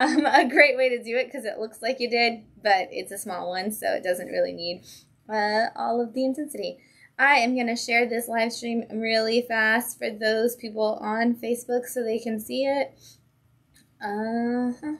um, a great way to do it because it looks like you did, but it's a small one, so it doesn't really need uh, all of the intensity. I am going to share this live stream really fast for those people on Facebook so they can see it. Uh-huh.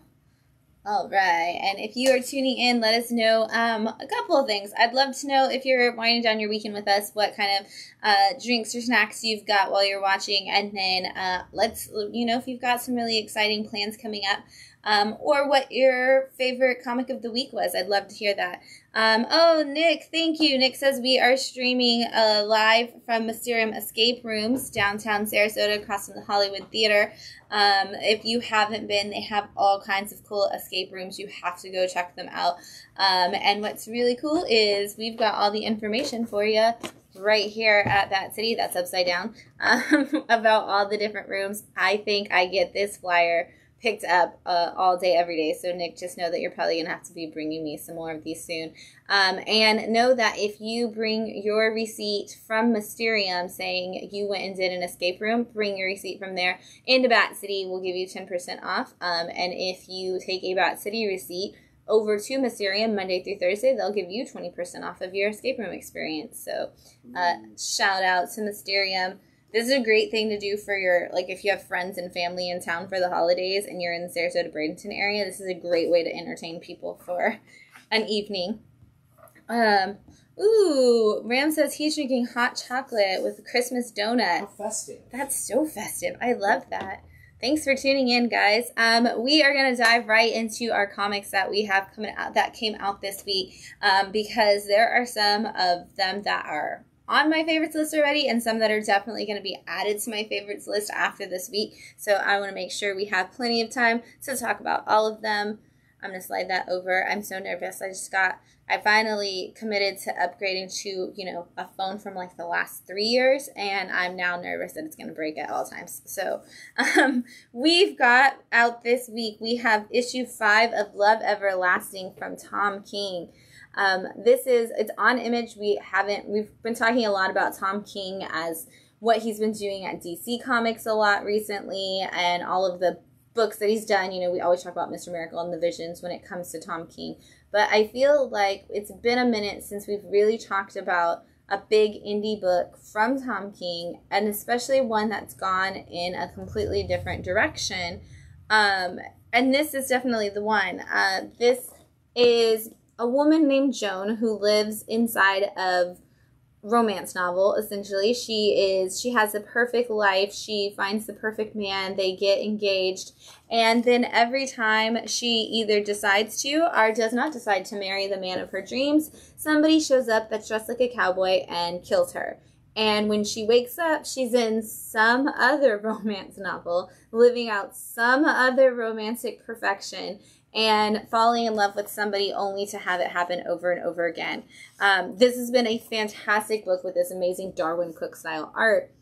All right. And if you are tuning in, let us know um, a couple of things. I'd love to know if you're winding down your weekend with us, what kind of uh, drinks or snacks you've got while you're watching. And then uh, let's, you know, if you've got some really exciting plans coming up um, or what your favorite comic of the week was. I'd love to hear that. Um, oh, Nick, thank you. Nick says we are streaming uh, live from Mysterium Escape Rooms downtown Sarasota across from the Hollywood Theater. Um, if you haven't been, they have all kinds of cool escape rooms. You have to go check them out. Um, and what's really cool is we've got all the information for you right here at Bat City that's upside down um, about all the different rooms. I think I get this flyer picked up uh, all day, every day. So, Nick, just know that you're probably going to have to be bringing me some more of these soon. Um, and know that if you bring your receipt from Mysterium saying you went and did an escape room, bring your receipt from there into Bat City. We'll give you 10% off. Um, and if you take a Bat City receipt, over to Mysterium Monday through Thursday, they'll give you 20% off of your escape room experience. So, uh, shout out to Mysterium this is a great thing to do for your like if you have friends and family in town for the holidays and you're in the Sarasota Bradenton area. This is a great way to entertain people for an evening. Um, ooh, Ram says he's drinking hot chocolate with a Christmas donut. How festive! That's so festive. I love that. Thanks for tuning in, guys. Um, we are going to dive right into our comics that we have coming out that came out this week um, because there are some of them that are on my favorites list already and some that are definitely going to be added to my favorites list after this week. So I want to make sure we have plenty of time to talk about all of them. I'm going to slide that over. I'm so nervous. I just got, I finally committed to upgrading to, you know, a phone from like the last three years, and I'm now nervous that it's going to break at all times. So, um, we've got out this week, we have issue five of Love Everlasting from Tom King. Um, this is it's on image. We haven't we've been talking a lot about Tom King as what he's been doing at DC Comics a lot recently, and all of the books that he's done. You know, we always talk about Mr. Miracle and the Visions when it comes to Tom King, but I feel like it's been a minute since we've really talked about a big indie book from Tom King, and especially one that's gone in a completely different direction. Um, and this is definitely the one. Uh, this is a woman named Joan who lives inside of romance novel essentially. She is she has the perfect life. She finds the perfect man. They get engaged. And then every time she either decides to or does not decide to marry the man of her dreams somebody shows up that's dressed like a cowboy and kills her. And when she wakes up she's in some other romance novel living out some other romantic perfection and falling in love with somebody only to have it happen over and over again. Um, this has been a fantastic book with this amazing Darwyn Cooke style art.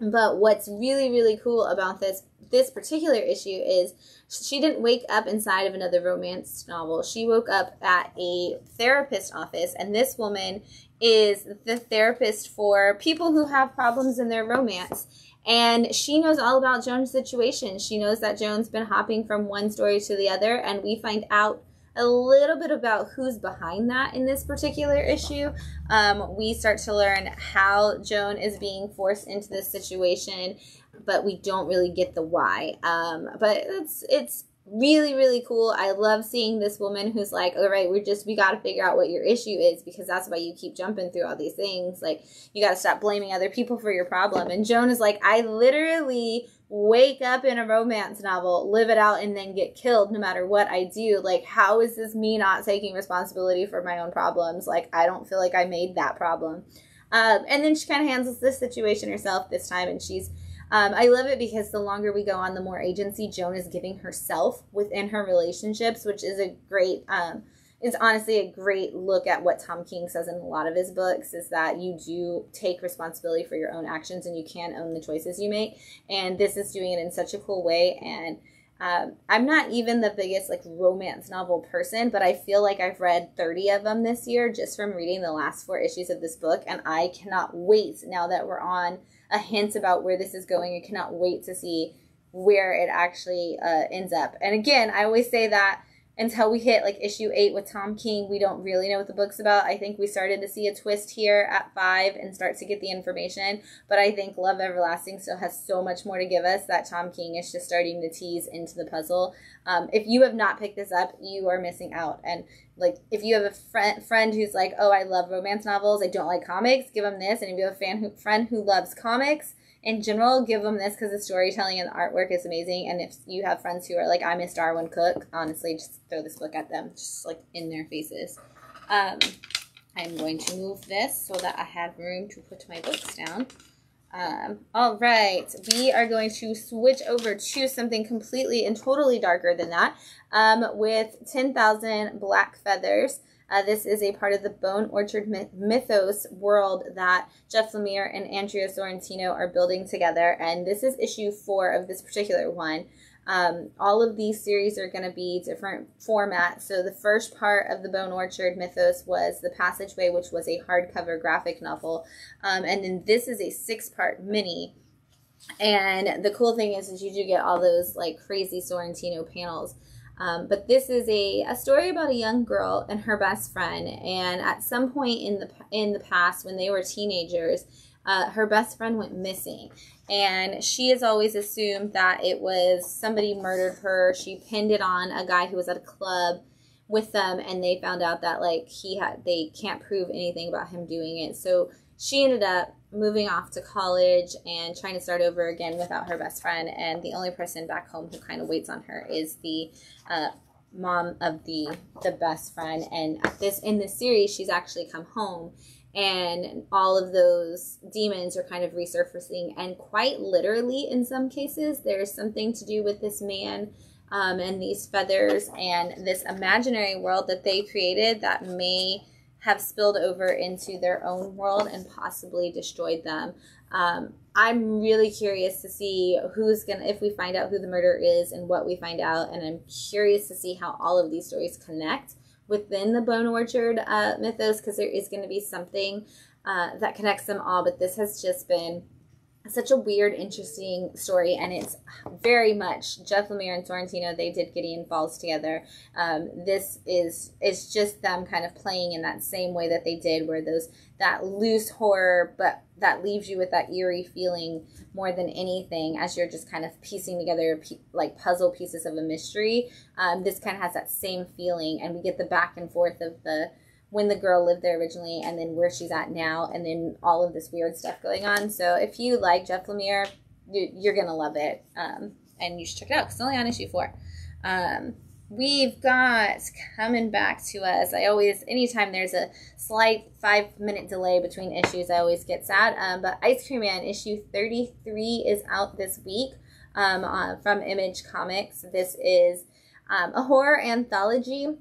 But what's really, really cool about this this particular issue is she didn't wake up inside of another romance novel. She woke up at a therapist office, and this woman is the therapist for people who have problems in their romance. And she knows all about Joan's situation. She knows that Joan's been hopping from one story to the other, and we find out a little bit about who's behind that in this particular issue. Um, we start to learn how Joan is being forced into this situation, but we don't really get the why. Um, but it's it's really really cool. I love seeing this woman who's like all right we're just we got to figure out what your issue is because that's why you keep jumping through all these things. Like you got to stop blaming other people for your problem. And joan is like i literally wake up in a romance novel live it out and then get killed no matter what i do. Like how is this me not taking responsibility for my own problems? Like i don't feel like i made that problem. Um, and then she kind of handles this situation herself this time and she's um, I love it because the longer we go on, the more agency Joan is giving herself within her relationships, which is a great. Um, it's honestly a great look at what Tom King says in a lot of his books is that you do take responsibility for your own actions and you can own the choices you make. And this is doing it in such a cool way. And um, I'm not even the biggest like romance novel person, but I feel like I've read 30 of them this year just from reading the last four issues of this book. And I cannot wait now that we're on a hint about where this is going. I cannot wait to see where it actually uh, ends up. And again, I always say that until we hit like issue eight with Tom King, we don't really know what the book's about. I think we started to see a twist here at five and start to get the information. But I think Love Everlasting still has so much more to give us that Tom King is just starting to tease into the puzzle. Um, if you have not picked this up, you are missing out. And like, if you have a friend friend who's like, "Oh, I love romance novels. I don't like comics," give them this. And if you have a fan who, friend who loves comics, in general, give them this because the storytelling and the artwork is amazing. And if you have friends who are like, I miss Darwyn Cooke, honestly, just throw this book at them, just like in their faces. Um, I'm going to move this so that I have room to put my books down. Um, all right, we are going to switch over to something completely and totally darker than that um, with 10,000 Black Feathers. Uh, this is a part of the Bone Orchard mythos world that Jeff Lemire and Andrea Sorrentino are building together. And this is issue four of this particular one. Um, all of these series are going to be different formats. So the first part of the Bone Orchard mythos was The Passageway, which was a hardcover graphic novel. Um, and then this is a six-part mini. And the cool thing is, is you do get all those like crazy Sorrentino panels. Um, but this is a, a story about a young girl and her best friend. And at some point in the in the past, when they were teenagers, uh, her best friend went missing. And she has always assumed that it was somebody murdered her. She pinned it on a guy who was at a club with them, and they found out that like he had they can't prove anything about him doing it. So she ended up moving off to college and trying to start over again without her best friend. And the only person back home who kind of waits on her is the uh, mom of the the best friend. And at this in this series, she's actually come home, and all of those demons are kind of resurfacing. And quite literally, in some cases, there's something to do with this man. Um, and these feathers and this imaginary world that they created that may have spilled over into their own world and possibly destroyed them. Um, I'm really curious to see who's gonna, if we find out who the murderer is and what we find out, and I'm curious to see how all of these stories connect within the Bone Orchard uh, mythos because there is going to be something uh, that connects them all. But this has just been such a weird, interesting story, and it's very much Jeff Lemire and Sorrentino. They did Gideon Falls together. Um, this is it's just them kind of playing in that same way that they did, where those that loose horror, but that leaves you with that eerie feeling more than anything as you're just kind of piecing together like puzzle pieces of a mystery. Um, this kind of has that same feeling, and we get the back and forth of the when the girl lived there originally and then where she's at now and then all of this weird stuff going on. So if you like Jeff Lemire, you're going to love it. Um, and you should check it out because it's only on issue four. Um, we've got coming back to us. I always, anytime there's a slight five minute delay between issues, I always get sad. Um, but Ice Cream Man issue 33 is out this week um, uh, from Image Comics. This is um, a horror anthology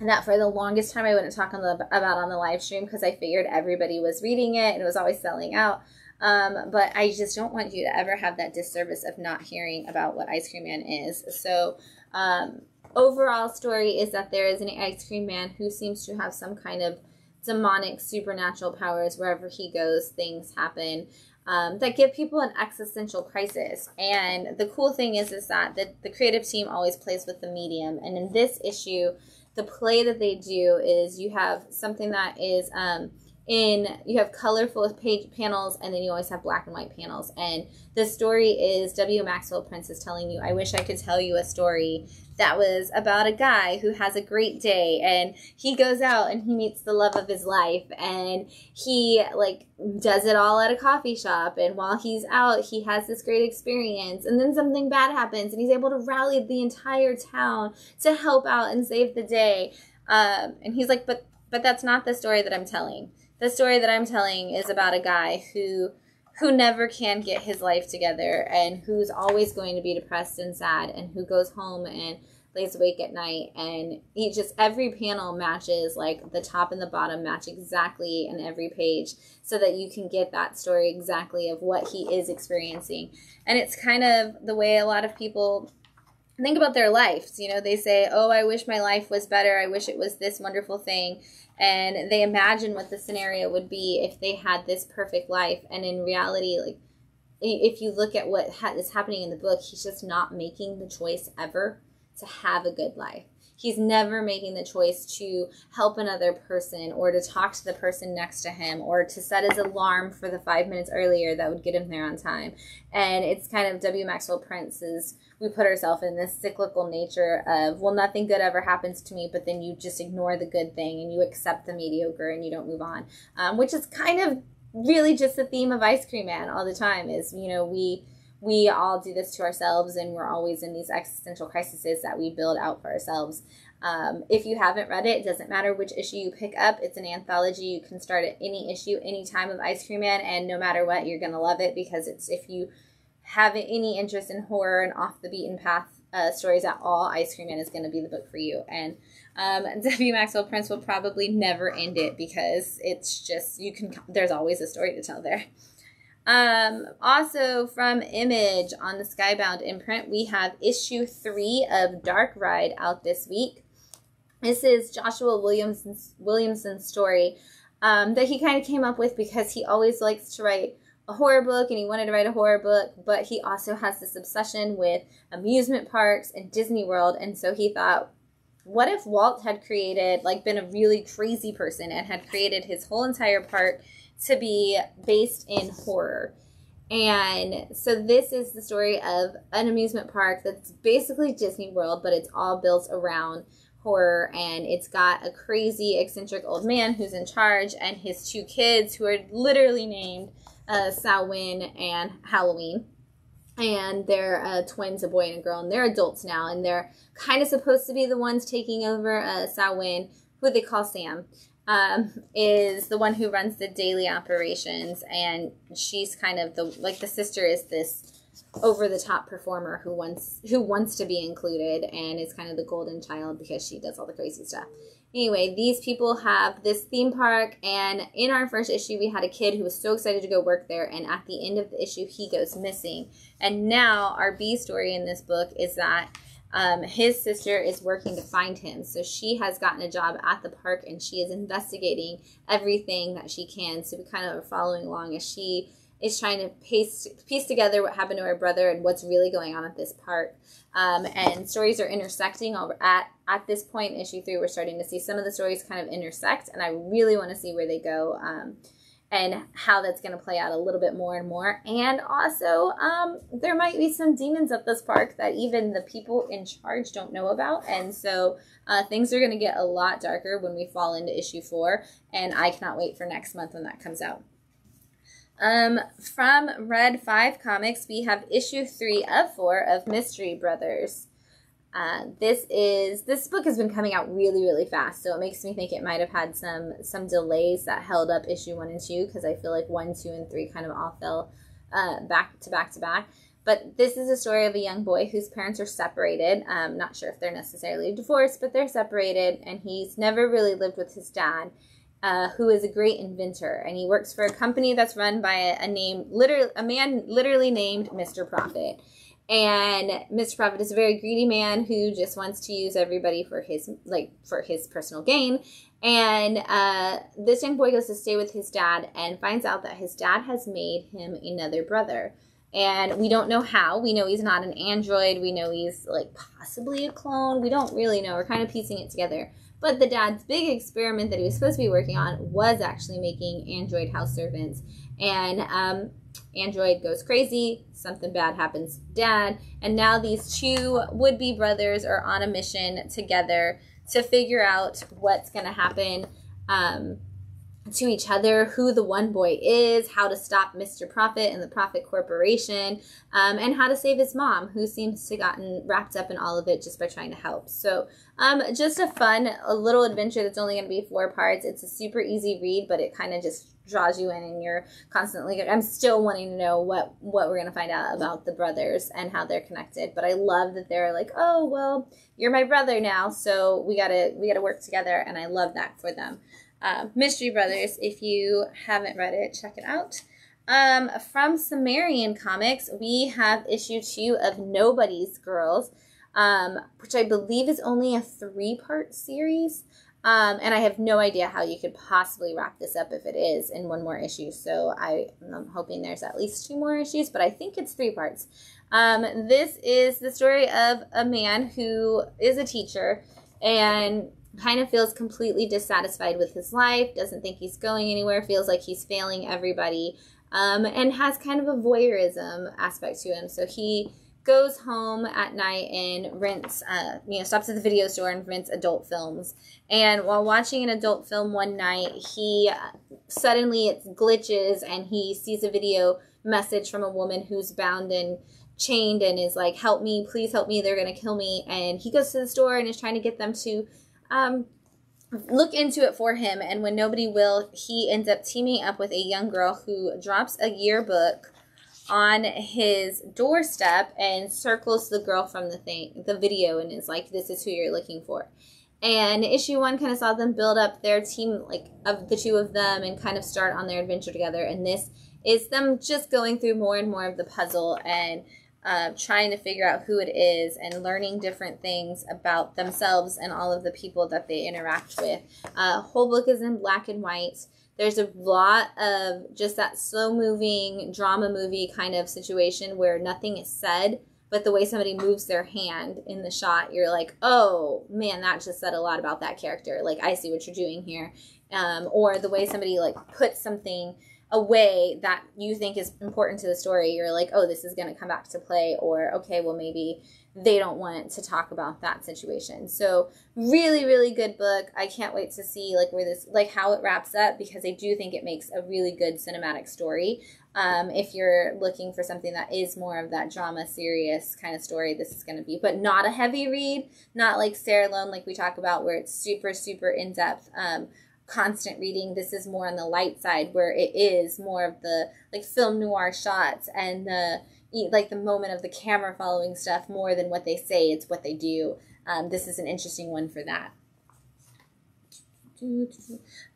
and that for the longest time I wouldn't talk on the, about on the live stream because I figured everybody was reading it and it was always selling out. Um, but I just don't want you to ever have that disservice of not hearing about what Ice Cream Man is. So, um, overall story is that there is an ice cream man who seems to have some kind of demonic supernatural powers wherever he goes things happen um, that give people an existential crisis and the cool thing is is that the, the creative team always plays with the medium and in this issue the play that they do is you have something that is um, in you have colorful page panels and then you always have black and white panels. And the story is w. Maxwell prince is telling you i wish i could tell you a story that was about a guy who has a great day and he goes out and he meets the love of his life and he like does it all at a coffee shop and while he's out he has this great experience and then something bad happens and he's able to rally the entire town to help out and save the day. Um, and he's like but but that's not the story that i'm telling the story that i'm telling is about a guy who who never can get his life together and who's always going to be depressed and sad and who goes home and lays awake at night and he just every panel matches like the top and the bottom match exactly in every page so that you can get that story exactly of what he is experiencing. And it's kind of the way a lot of people think about their lives. You know they say oh i wish my life was better. I wish it was this wonderful thing and they imagine what the scenario would be if they had this perfect life and in reality like if you look at what ha- is happening in the book, he's just not making the choice ever to have a good life. He's never making the choice to help another person or to talk to the person next to him or to set his alarm for the five minutes earlier that would get him there on time. And it's kind of W. Maxwell Prince's, we put ourselves in this cyclical nature of, well, nothing good ever happens to me, but then you just ignore the good thing and you accept the mediocre and you don't move on, um, which is kind of really just the theme of Ice Cream Man all the time is, you know, we we all do this to ourselves and we're always in these existential crises that we build out for ourselves. Um, if you haven't read it, it doesn't matter which issue you pick up. It's an anthology. You can start at any issue, any time of Ice Cream Man, and no matter what, you're gonna love it because it's if you have any interest in horror and off the beaten path uh, stories at all, Ice Cream Man is going to be the book for you. And um, W. Maxwell Prince will probably never end it because it's just you can. There's always a story to tell there. Um, also from Image on the Skybound imprint, we have issue three of Dark Ride out this week. This is Joshua Williamson's, Williamson's story um, that he kind of came up with because he always likes to write a horror book and he wanted to write a horror book, but he also has this obsession with amusement parks and Disney World. And so he thought, what if Walt had created, like, been a really crazy person and had created his whole entire park to be based in horror? And so this is the story of an amusement park that's basically Disney World, but it's all built around horror and it's got a crazy eccentric old man who's in charge and his two kids who are literally named uh, Samhain and Halloween and they're uh, twins, a boy and a girl, and they're adults now, and they're kind of supposed to be the ones taking over. Uh, Samhain, who they call Sam, um, is the one who runs the daily operations, and she's kind of the like the sister is this over the top performer who wants who wants to be included and is kind of the golden child because she does all the crazy stuff. Anyway, these people have this theme park, and in our first issue, we had a kid who was so excited to go work there, and at the end of the issue, he goes missing. And now, our B story in this book is that um, his sister is working to find him. So she has gotten a job at the park, and she is investigating everything that she can. So we kind of are following along as she is trying to piece, piece together what happened to her brother and what's really going on at this park. Um, and stories are intersecting at at this point in issue three. We're starting to see some of the stories kind of intersect, and I really want to see where they go. Um, and how that's going to play out a little bit more and more. And also, um, there might be some demons at this park that even the people in charge don't know about. And so uh, things are going to get a lot darker when we fall into issue four. And I cannot wait for next month when that comes out. Um, from Red 5 Comics, we have issue 3 of 4 of Mystery Brothers. Uh, this is this book has been coming out really really fast so it makes me think it might have had some some delays that held up issue one and two because i feel like one two and three kind of all fell uh, back to back to back but this is a story of a young boy whose parents are separated um, not sure if they're necessarily divorced but they're separated and he's never really lived with his dad uh, who is a great inventor, and he works for a company that's run by a, a name, literally a man literally named Mr. Profit. And Mr. Profit is a very greedy man who just wants to use everybody for his like for his personal gain. And uh, this young boy goes to stay with his dad and finds out that his dad has made him another brother. And we don't know how. We know he's not an android. We know he's like possibly a clone. We don't really know. We're kind of piecing it together. But the dad's big experiment that he was supposed to be working on was actually making android house servants. And um, android goes crazy, something bad happens to dad, and now these two would be brothers are on a mission together to figure out what's going to happen. Um, to each other who the one boy is, how to stop Mr. Profit and the Profit Corporation, um, and how to save his mom, who seems to have gotten wrapped up in all of it just by trying to help. So, um, just a fun, a little adventure that's only going to be four parts. It's a super easy read, but it kind of just draws you in, and you're constantly. I'm still wanting to know what what we're going to find out about the brothers and how they're connected. But I love that they're like, oh well, you're my brother now, so we gotta we gotta work together, and I love that for them uh, Mystery Brothers. If you haven't read it, check it out. Um, from Sumerian Comics, we have issue two of Nobody's Girls, um, which I believe is only a three part series. Um, and I have no idea how you could possibly wrap this up if it is in one more issue. So I, am hoping there's at least two more issues, but I think it's three parts. Um, this is the story of a man who is a teacher and kind of feels completely dissatisfied with his life, doesn't think he's going anywhere, feels like he's failing everybody, um, and has kind of a voyeurism aspect to him. So he goes home at night and rents, uh, you know, stops at the video store and rents adult films. And while watching an adult film one night, he uh, suddenly it glitches and he sees a video message from a woman who's bound and chained and is like, "Help me, please help me! They're gonna kill me!" And he goes to the store and is trying to get them to um, look into it for him. And when nobody will, he ends up teaming up with a young girl who drops a yearbook on his doorstep and circles the girl from the thing, the video, and is like, "This is who you're looking for." And issue one kind of saw them build up their team, like of the two of them, and kind of start on their adventure together. And this is them just going through more and more of the puzzle and uh, trying to figure out who it is and learning different things about themselves and all of the people that they interact with. Uh, whole book is in black and white. There's a lot of just that slow moving drama movie kind of situation where nothing is said, but the way somebody moves their hand in the shot, you're like, oh man, that just said a lot about that character. Like, I see what you're doing here. Um, or the way somebody like puts something a way that you think is important to the story, you're like, oh, this is going to come back to play, or okay, well, maybe they don't want to talk about that situation. So, really, really good book. I can't wait to see like where this, like how it wraps up because I do think it makes a really good cinematic story. Um, if you're looking for something that is more of that drama, serious kind of story, this is going to be, but not a heavy read, not like Sarah Lone, like we talk about, where it's super, super in depth. Um, constant reading. This is more on the light side where it is more of the like film noir shots and the like the moment of the camera following stuff more than what they say. It's what they do. Um, this is an interesting one for that.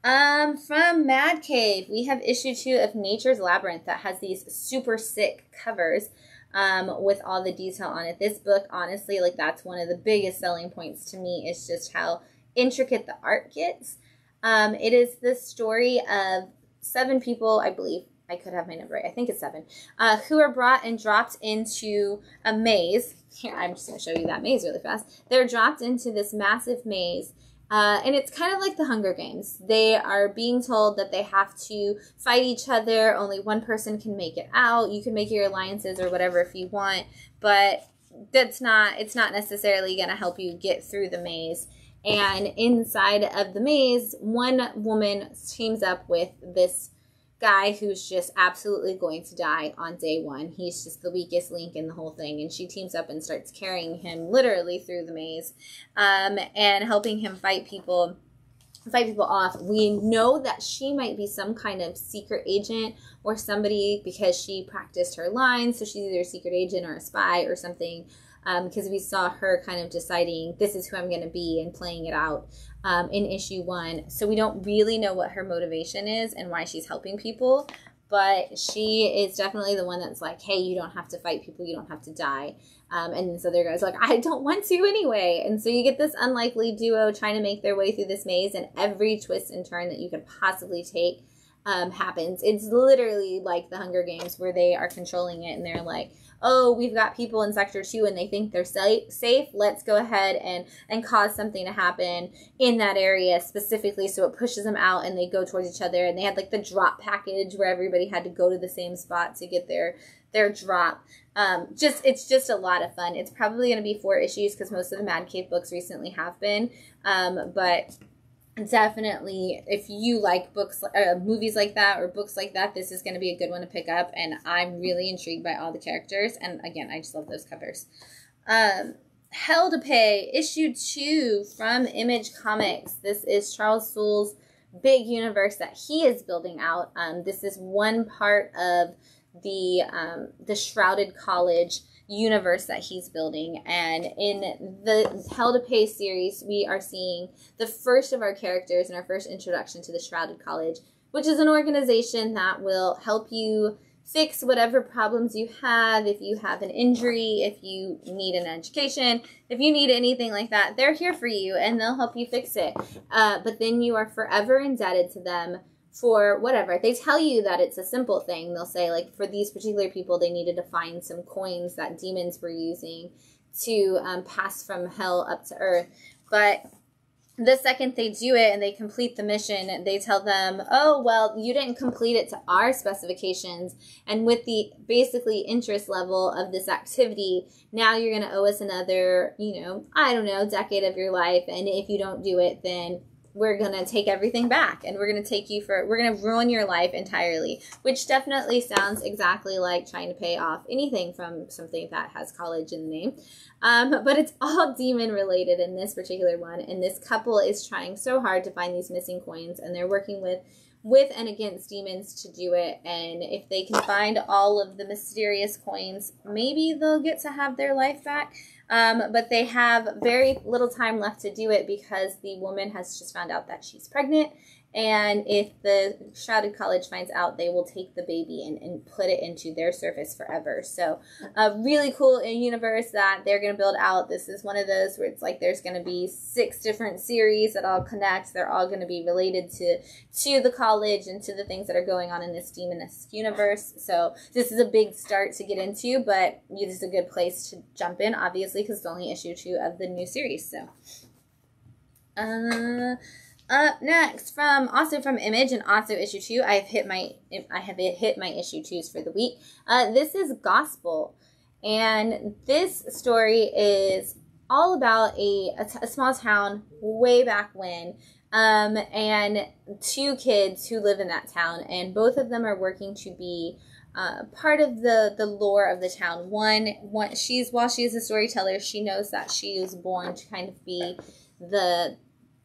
Um, from Mad Cave, we have issue two of Nature's Labyrinth that has these super sick covers um, with all the detail on it. This book, honestly, like that's one of the biggest selling points to me is just how intricate the art gets. Um, it is the story of seven people, I believe. I could have my number right. I think it's seven, uh, who are brought and dropped into a maze. Here, I'm just going to show you that maze really fast. They're dropped into this massive maze. Uh, and it's kind of like the Hunger Games. They are being told that they have to fight each other. Only one person can make it out. You can make your alliances or whatever if you want, but that's not. It's not necessarily going to help you get through the maze. And inside of the maze, one woman teams up with this guy who's just absolutely going to die on day one. He's just the weakest link in the whole thing. And she teams up and starts carrying him literally through the maze um, and helping him fight people. Fight people off. We know that she might be some kind of secret agent or somebody because she practiced her lines. So she's either a secret agent or a spy or something because um, we saw her kind of deciding this is who I'm going to be and playing it out um, in issue one. So we don't really know what her motivation is and why she's helping people, but she is definitely the one that's like, hey, you don't have to fight people, you don't have to die. Um, and this other guy's like, I don't want to anyway. And so you get this unlikely duo trying to make their way through this maze, and every twist and turn that you could possibly take um, happens. It's literally like the Hunger Games where they are controlling it and they're like, oh, we've got people in sector two and they think they're safe. Let's go ahead and, and cause something to happen in that area specifically. So it pushes them out and they go towards each other. And they had like the drop package where everybody had to go to the same spot to get their, their drop. Um, just, it's just a lot of fun. It's probably going to be four issues because most of the Mad Cave books recently have been. Um, but definitely if you like books uh, movies like that or books like that this is going to be a good one to pick up and i'm really intrigued by all the characters and again i just love those covers. Um, hell to pay issue two from image comics. This is charles soule's big universe that he is building out. Um, this is one part of the um, the shrouded college universe that he's building. And in the Hell to Pay series, we are seeing the first of our characters and our first introduction to the Shrouded College, which is an organization that will help you fix whatever problems you have. If you have an injury, if you need an education, if you need anything like that, they're here for you and they'll help you fix it. Uh, but then you are forever indebted to them for whatever. They tell you that it's a simple thing. They'll say, like, for these particular people, they needed to find some coins that demons were using to um, pass from hell up to earth. But the second they do it and they complete the mission, they tell them, oh, well, you didn't complete it to our specifications. And with the basically interest level of this activity, now you're going to owe us another, you know, I don't know, decade of your life. And if you don't do it, then we're going to take everything back and we're going to take you for we're going to ruin your life entirely which definitely sounds exactly like trying to pay off anything from something that has college in the name. Um, but it's all demon related in this particular one and this couple is trying so hard to find these missing coins and they're working with with and against demons to do it and if they can find all of the mysterious coins maybe they'll get to have their life back um, but they have very little time left to do it because the woman has just found out that she's pregnant and if the Shrouded College finds out, they will take the baby and, and put it into their service forever. So, a really cool universe that they're going to build out. This is one of those where it's like there's going to be six different series that all connect. They're all going to be related to to the college and to the things that are going on in this demonist universe. So, this is a big start to get into, but this is a good place to jump in, obviously, because it's only issue two of the new series. So, uh, up next, from also from Image and also issue two, I have hit my I have hit my issue twos for the week. Uh, this is Gospel, and this story is all about a, a, t- a small town way back when, um, and two kids who live in that town, and both of them are working to be uh, part of the the lore of the town. One, one, she's while she is a storyteller, she knows that she was born to kind of be the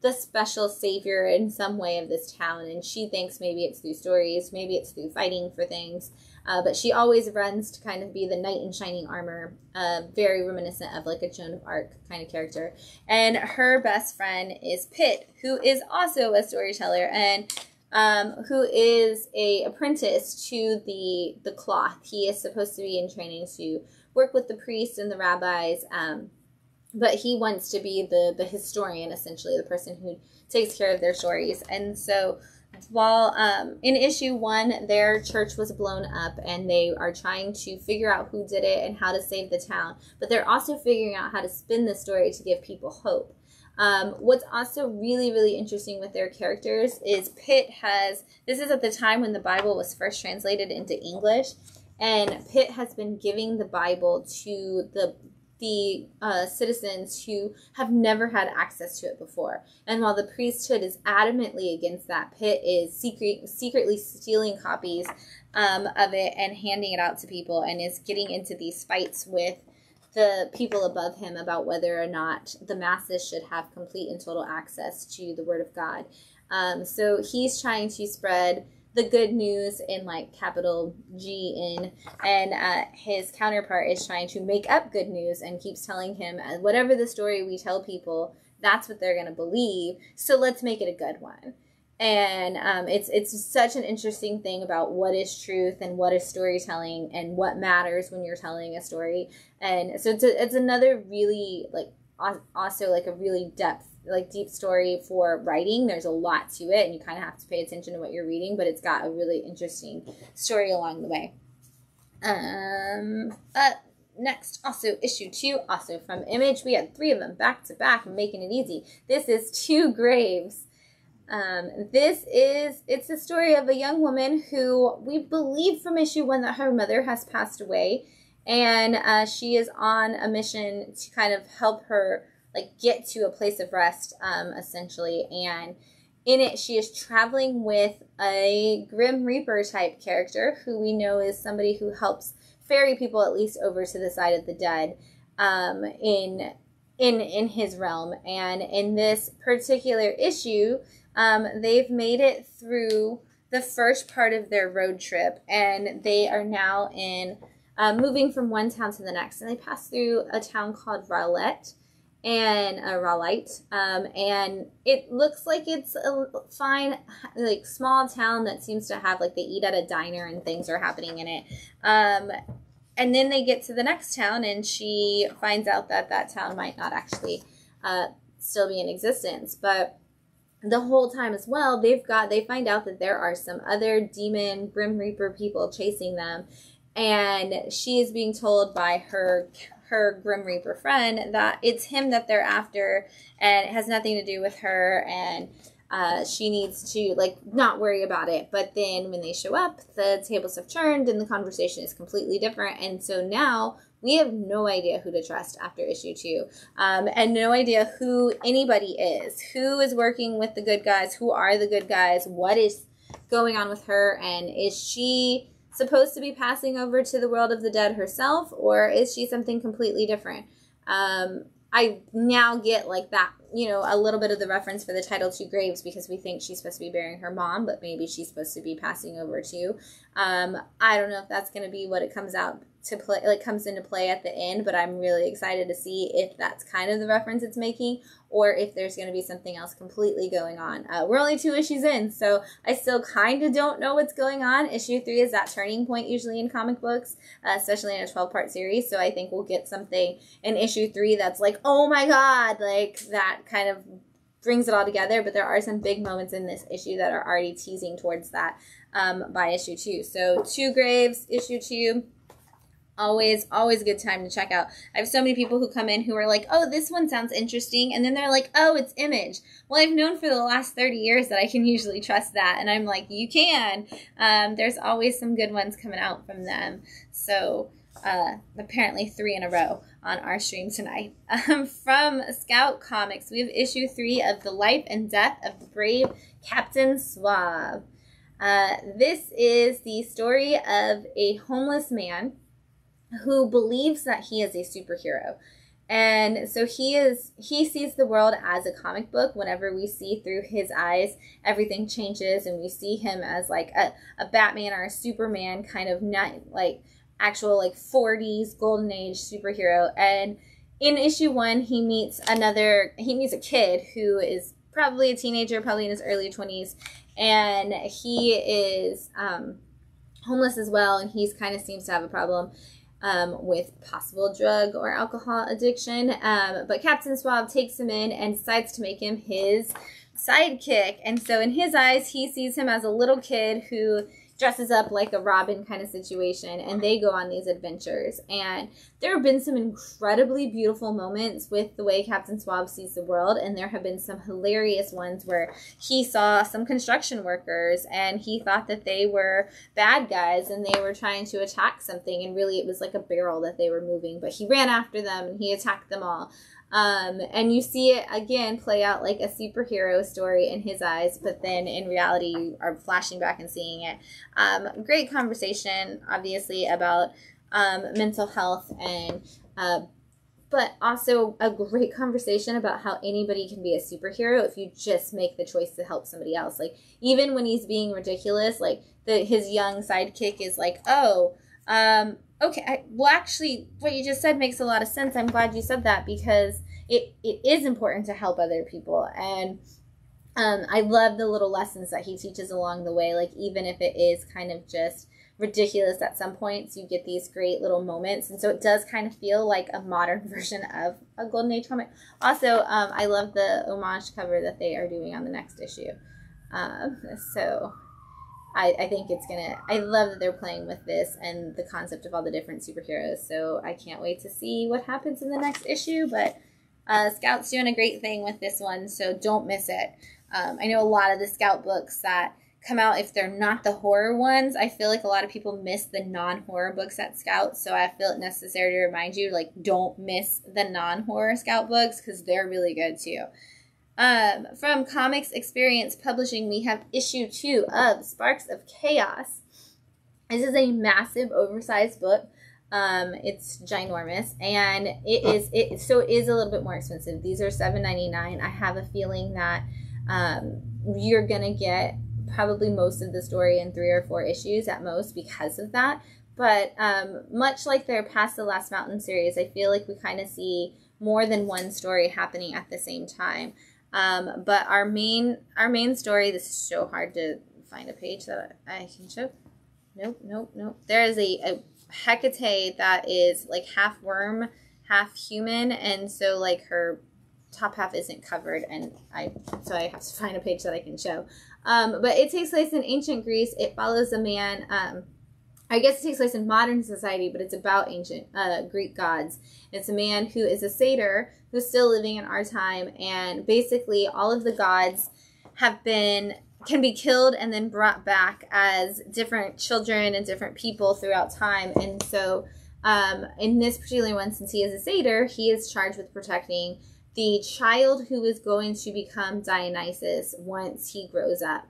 the special savior in some way of this town and she thinks maybe it's through stories maybe it's through fighting for things uh, but she always runs to kind of be the knight in shining armor uh, very reminiscent of like a joan of arc kind of character. And her best friend is pitt who is also a storyteller and um, who is a apprentice to the the cloth. He is supposed to be in training to work with the priests and the rabbis um, but he wants to be the the historian essentially the person who takes care of their stories. And so while um, in issue one their church was blown up and they are trying to figure out who did it and how to save the town but they're also figuring out how to spin the story to give people hope. Um, what's also really really interesting with their characters is pitt has this is at the time when the bible was first translated into english and pitt has been giving the bible to the the uh, citizens who have never had access to it before. And while the priesthood is adamantly against that, Pitt is secret, secretly stealing copies um, of it and handing it out to people and is getting into these fights with the people above him about whether or not the masses should have complete and total access to the Word of God. Um, so he's trying to spread the good news in like capital G in, and uh, his counterpart is trying to make up good news and keeps telling him uh, whatever the story we tell people, that's what they're going to believe. So let's make it a good one. And um, it's it's such an interesting thing about what is truth and what is storytelling and what matters when you're telling a story. And so it's a, it's another really like also like a really depth like deep story for writing. There's a lot to it, and you kind of have to pay attention to what you're reading, but it's got a really interesting story along the way. Um, uh, next, also issue two, also from Image. We had three of them back to back, making it easy. This is Two Graves. Um, this is it's the story of a young woman who we believe from issue one that her mother has passed away, and uh, she is on a mission to kind of help her like get to a place of rest um, essentially. And in it she is traveling with a grim reaper type character who we know is somebody who helps ferry people at least over to the side of the dead um, in in in his realm. And in this particular issue um, they've made it through the first part of their road trip and they are now in uh, moving from one town to the next. And they pass through a town called Rowlett and a R'lyeh. Um, and it looks like it's a fine, like small town that seems to have like they eat at a diner and things are happening in it. Um, and then they get to the next town, and she finds out that that town might not actually uh, still be in existence, but the whole time as well they've got they find out that there are some other demon grim reaper people chasing them and she is being told by her her Grim Reaper friend that it's him that they're after and it has nothing to do with her and uh, she needs to like not worry about it. But then when they show up, the tables have turned and the conversation is completely different. And so now we have no idea who to trust after issue two, um, and no idea who anybody is, who is working with the good guys, who are the good guys, what is going on with her, and is she supposed to be passing over to the world of the dead herself, or is she something completely different? Um, I now get like that, you know, a little bit of the reference for the title Two Graves because we think she's supposed to be burying her mom, but maybe she's supposed to be passing over too. Um, I don't know if that's going to be what it comes out to play like comes into play at the end but i'm really excited to see if that's kind of the reference it's making or if there's going to be something else completely going on uh, we're only two issues in so i still kind of don't know what's going on issue three is that turning point usually in comic books uh, especially in a 12 part series so i think we'll get something in issue three that's like oh my god like that kind of brings it all together but there are some big moments in this issue that are already teasing towards that um, by issue two. So two graves issue two. Always always a good time to check out. I have so many people who come in who are like oh this one sounds interesting and then they're like oh it's image. Well i've known for the last 30 years that i can usually trust that and i'm like you can. Um, there's always some good ones coming out from them. So uh, apparently three in a row on our stream tonight um, from scout comics we have issue three of the life and death of the brave captain suave uh, this is the story of a homeless man who believes that he is a superhero. And so he is he sees the world as a comic book. Whenever we see through his eyes, everything changes and we see him as like a, a Batman or a Superman kind of not like actual like 40s golden age superhero. And in issue 1, he meets another he meets a kid who is probably a teenager, probably in his early 20s, and he is um homeless as well and he's kind of seems to have a problem um, with possible drug or alcohol addiction. Um, but Captain Suave takes him in and decides to make him his sidekick. And so, in his eyes, he sees him as a little kid who dresses up like a Robin kind of situation, and they go on these adventures. And there have been some incredibly beautiful moments with the way Captain Suave sees the world, and there have been some hilarious ones where he saw some construction workers and he thought that they were bad guys and they were trying to attack something, and really it was like a barrel that they were moving, but he ran after them and he attacked them all. Um, and you see it again play out like a superhero story in his eyes, but then in reality, you are flashing back and seeing it. Um, great conversation, obviously, about um, mental health and. Uh, but also a great conversation about how anybody can be a superhero if you just make the choice to help somebody else. Like even when he's being ridiculous, like the his young sidekick is like, "Oh, um, Okay, I, well, actually, what you just said makes a lot of sense. I'm glad you said that because it, it is important to help other people. And um, I love the little lessons that he teaches along the way. Like, even if it is kind of just ridiculous at some points, you get these great little moments. And so it does kind of feel like a modern version of a Golden Age comic. Also, um, I love the homage cover that they are doing on the next issue. Um, so I, I think it's gonna I love that they're playing with this and the concept of all the different superheroes. So I can't wait to see what happens in the next issue. But uh, Scout's doing a great thing with this one, so don't miss it. Um, I know a lot of the Scout books that come out if they're not the horror ones. I feel like a lot of people miss the non-horror books at Scout, so I feel it necessary to remind you like don't miss the non-horror Scout books because they're really good too. Um, from Comics Experience Publishing, we have issue two of Sparks of Chaos. This is a massive, oversized book. Um, it's ginormous, and it is it so it is a little bit more expensive. These are seven ninety nine. I have a feeling that um, you're gonna get probably most of the story in three or four issues at most because of that. But um, much like their Past the Last Mountain series, I feel like we kind of see more than one story happening at the same time. Um, but our main our main story. This is so hard to find a page that I can show. Nope, nope, nope. There is a, a Hecate that is like half worm, half human, and so like her top half isn't covered, and I so I have to find a page that I can show. Um, but it takes place in ancient Greece. It follows a man. Um, I guess it takes place in modern society, but it's about ancient uh, Greek gods. It's a man who is a satyr who's still living in our time, and basically all of the gods have been can be killed and then brought back as different children and different people throughout time. And so, um, in this particular one, since he is a satyr, he is charged with protecting the child who is going to become Dionysus once he grows up.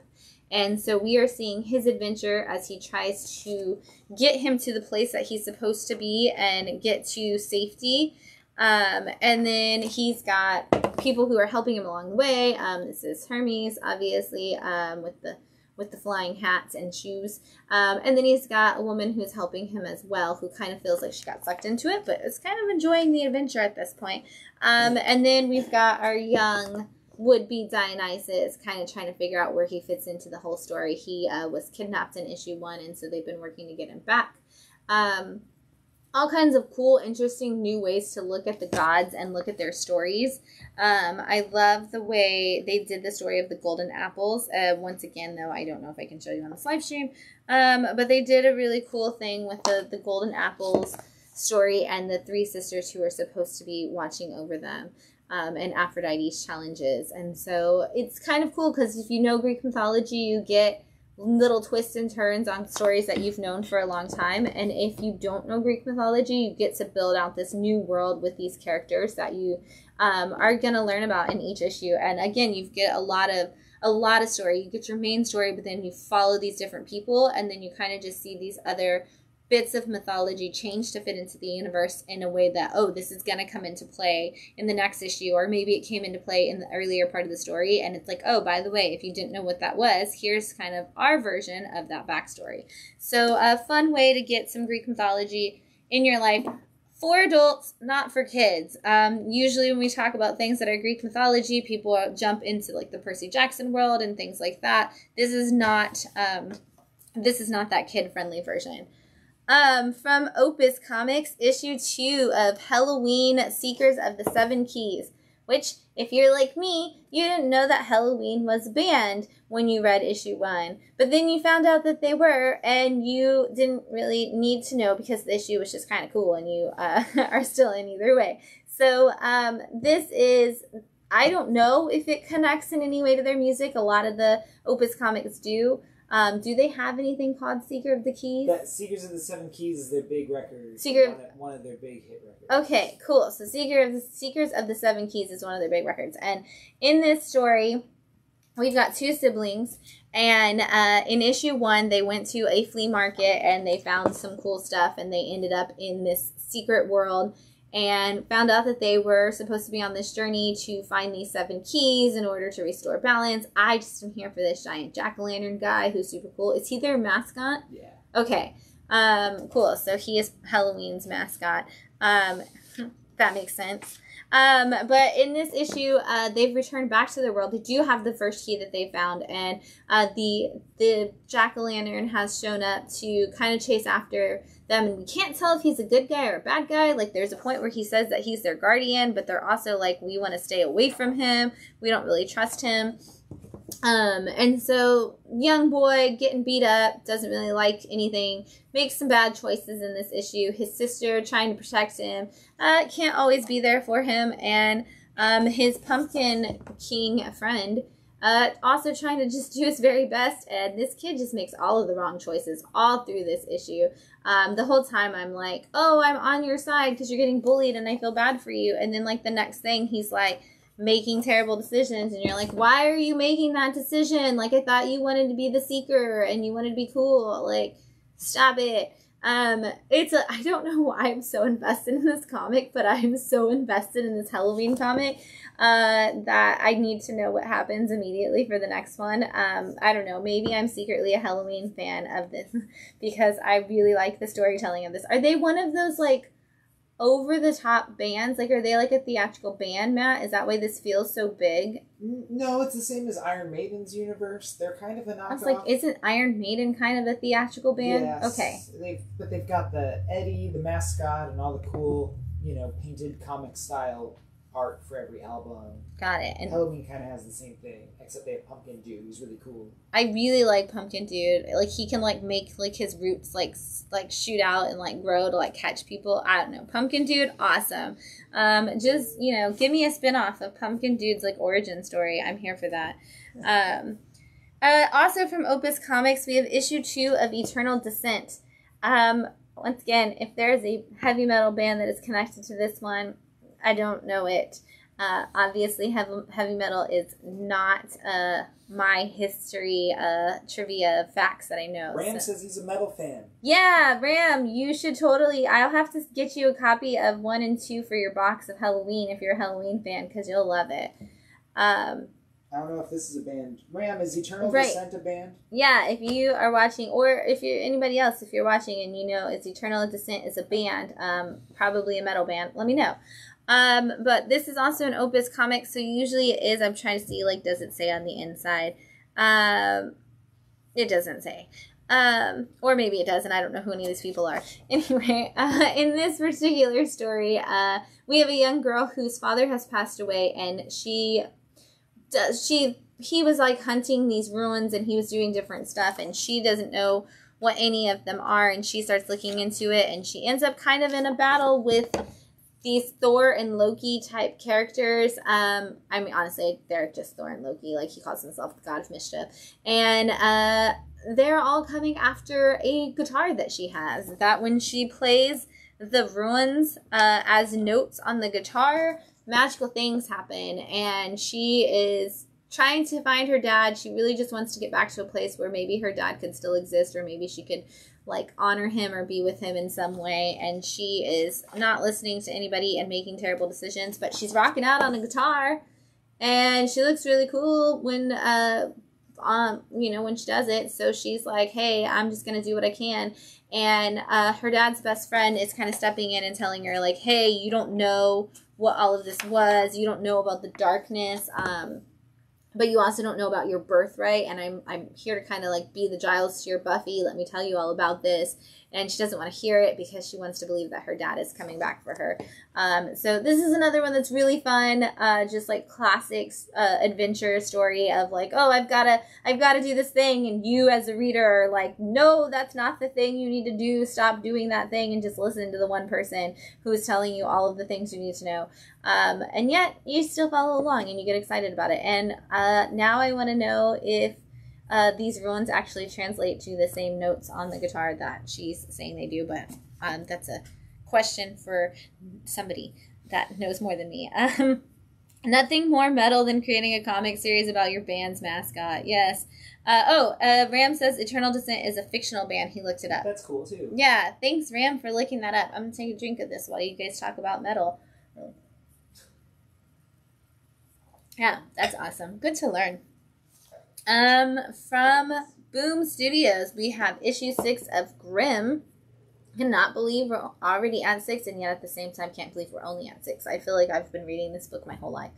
And so we are seeing his adventure as he tries to get him to the place that he's supposed to be and get to safety. Um, and then he's got people who are helping him along the way. Um, this is Hermes, obviously, um, with the with the flying hats and shoes. Um, and then he's got a woman who's helping him as well, who kind of feels like she got sucked into it, but is kind of enjoying the adventure at this point. Um, and then we've got our young would be Dionysus, kind of trying to figure out where he fits into the whole story. He uh, was kidnapped in issue one, and so they've been working to get him back. Um, all kinds of cool, interesting new ways to look at the gods and look at their stories. Um, I love the way they did the story of the golden apples. Uh, once again, though, I don't know if I can show you on this live stream, um, but they did a really cool thing with the, the golden apples story and the three sisters who are supposed to be watching over them um, and Aphrodite's challenges. And so it's kind of cool because if you know Greek mythology, you get little twists and turns on stories that you've known for a long time. And if you don't know Greek mythology, you get to build out this new world with these characters that you um, are going to learn about in each issue. And again, you get a lot of a lot of story. You get your main story, but then you follow these different people, and then you kind of just see these other bits of mythology change to fit into the universe in a way that oh this is going to come into play in the next issue or maybe it came into play in the earlier part of the story and it's like oh by the way if you didn't know what that was here's kind of our version of that backstory. So a fun way to get some greek mythology in your life for adults not for kids. Um, usually when we talk about things that are greek mythology people jump into like the percy jackson world and things like that. This is not um, this is not that kid friendly version um, from Opus Comics, issue two of Helloween Seekers of the Seven Keys. Which, if you're like me, you didn't know that Helloween was banned when you read issue one. But then you found out that they were, and you didn't really need to know because the issue was just kind of cool, and you uh, are still in either way. So, um, this is I don't know if it connects in any way to their music. A lot of the Opus comics do. Um, do they have anything called Seeker of the Keys? That Seekers of the Seven Keys is their big record. Seeker one of, one of their big hit records. Okay, cool. So Seeker of the Seekers of the Seven Keys is one of their big records, and in this story, we've got two siblings. And uh, in issue one, they went to a flea market and they found some cool stuff, and they ended up in this secret world and found out that they were supposed to be on this journey to find these seven keys in order to restore balance. I just am here for this giant jack o' lantern guy who's super cool. Is he their mascot? Yeah. Okay. Um, cool. So he is Helloween's mascot. Um, that makes sense. Um, but in this issue, uh, they've returned back to the world. They do have the first key that they found, and uh, the the jack o' lantern has shown up to kind of chase after them. And we can't tell if he's a good guy or a bad guy. Like there's a point where he says that he's their guardian but they're also like we want to stay away from him. We don't really trust him um and so young boy getting beat up doesn't really like anything makes some bad choices in this issue his sister trying to protect him uh, can't always be there for him and um his pumpkin king friend uh, also trying to just do his very best, and this kid just makes all of the wrong choices all through this issue. Um, the whole time I'm like, oh, I'm on your side because you're getting bullied and I feel bad for you. And then, like, the next thing, he's like making terrible decisions, and you're like, why are you making that decision? Like, I thought you wanted to be the seeker and you wanted to be cool. Like, stop it. Um, it's a, I don't know why I'm so invested in this comic, but I'm so invested in this Helloween comic uh, that I need to know what happens immediately for the next one. Um, I don't know. Maybe I'm secretly a Helloween fan of this because I really like the storytelling of this. Are they one of those like over the top bands? Like, are they like a theatrical band, Matt? Is that why this feels so big? No, it's the same as Iron Maiden's universe. They're kind of a knockoff. I was like, isn't Iron Maiden kind of a theatrical band? Yes. Okay. They've, but they've got the Eddie, the mascot, and all the cool, you know, painted comic style art for every album. Got it. And Helloween kind of has the same thing, except they have Pumpkin Dude, who's really cool. I really like Pumpkin Dude. Like he can like make like his roots like like shoot out and like grow to like catch people. I don't know. Pumpkin Dude, awesome. Um, just you know, give me a spin-off of Pumpkin Dude's like origin story. I'm here for that. Um, uh, also from Opus Comics, we have issue two of Eternal Descent. Um, once again, if there's a heavy metal band that is connected to this one, I don't know it. Uh, obviously, heavy, heavy metal is not uh, my history uh, trivia facts that I know. Ram so- says he's a metal fan. yeah, Ram, you should totally. I'll have to get you a copy of one and two for your box of Helloween if you're a Helloween fan because you'll love it. Um, I don't know if this is a band. Ram, is Eternal Right. Descent a band? yeah, if you are watching, or if you're anybody else, if you're watching and you know it's Eternal Descent is a band, um, probably a metal band, let me know. Um, but this is also an Opus comic, so usually it is. I'm trying to see, like, does it say on the inside? Um, it doesn't say. Um, or maybe it does, and I don't know who any of these people are. Anyway, uh, in this particular story, uh, we have a young girl whose father has passed away, and she does she he was like hunting these ruins, and he was doing different stuff, and she doesn't know what any of them are, and she starts looking into it, and she ends up kind of in a battle with these Thor and Loki type characters. Um, I mean, honestly, they're just Thor and Loki. Like he calls himself the god of mischief, and uh, they're all coming after a guitar that she has. That when she plays the runes uh, as notes on the guitar, magical things happen, and she is trying to find her dad. She really just wants to get back to a place where maybe her dad could still exist, or maybe she could like honor him or be with him in some way. And she is not listening to anybody and making terrible decisions but she's rocking out on a guitar. And she looks really cool when uh um you know when she does it. So she's like hey i'm just gonna do what i can. And uh her dad's best friend is kind of stepping in and telling her like hey you don't know what all of this was. You don't know about the darkness. Um but you also don't know about your birthright and i'm i'm here to kind of like be the giles to your buffy let me tell you all about this and she doesn't want to hear it because she wants to believe that her dad is coming back for her. Um, so this is another one that's really fun uh, just like classic uh, adventure story of like oh i've gotta i've gotta do this thing and you as a reader are like no that's not the thing you need to do. Stop doing that thing and just listen to the one person who is telling you all of the things you need to know. Um, and yet you still follow along and you get excited about it. And uh, now I want to know if uh, these runes actually translate to the same notes on the guitar that she's saying they do. But um, that's a question for somebody that knows more than me. Um, nothing more metal than creating a comic series about your band's mascot. Yes. Uh, oh, uh, Ram says Eternal Descent is a fictional band. He looked it up. That's cool too. Yeah, thanks, Ram, for looking that up. I'm gonna take a drink of this while you guys talk about metal. Yeah, that's awesome. Good to learn. Um, from Boom Studios, we have issue six of Grim. Cannot believe we're already at six, and yet at the same time, can't believe we're only at six. I feel like I've been reading this book my whole life.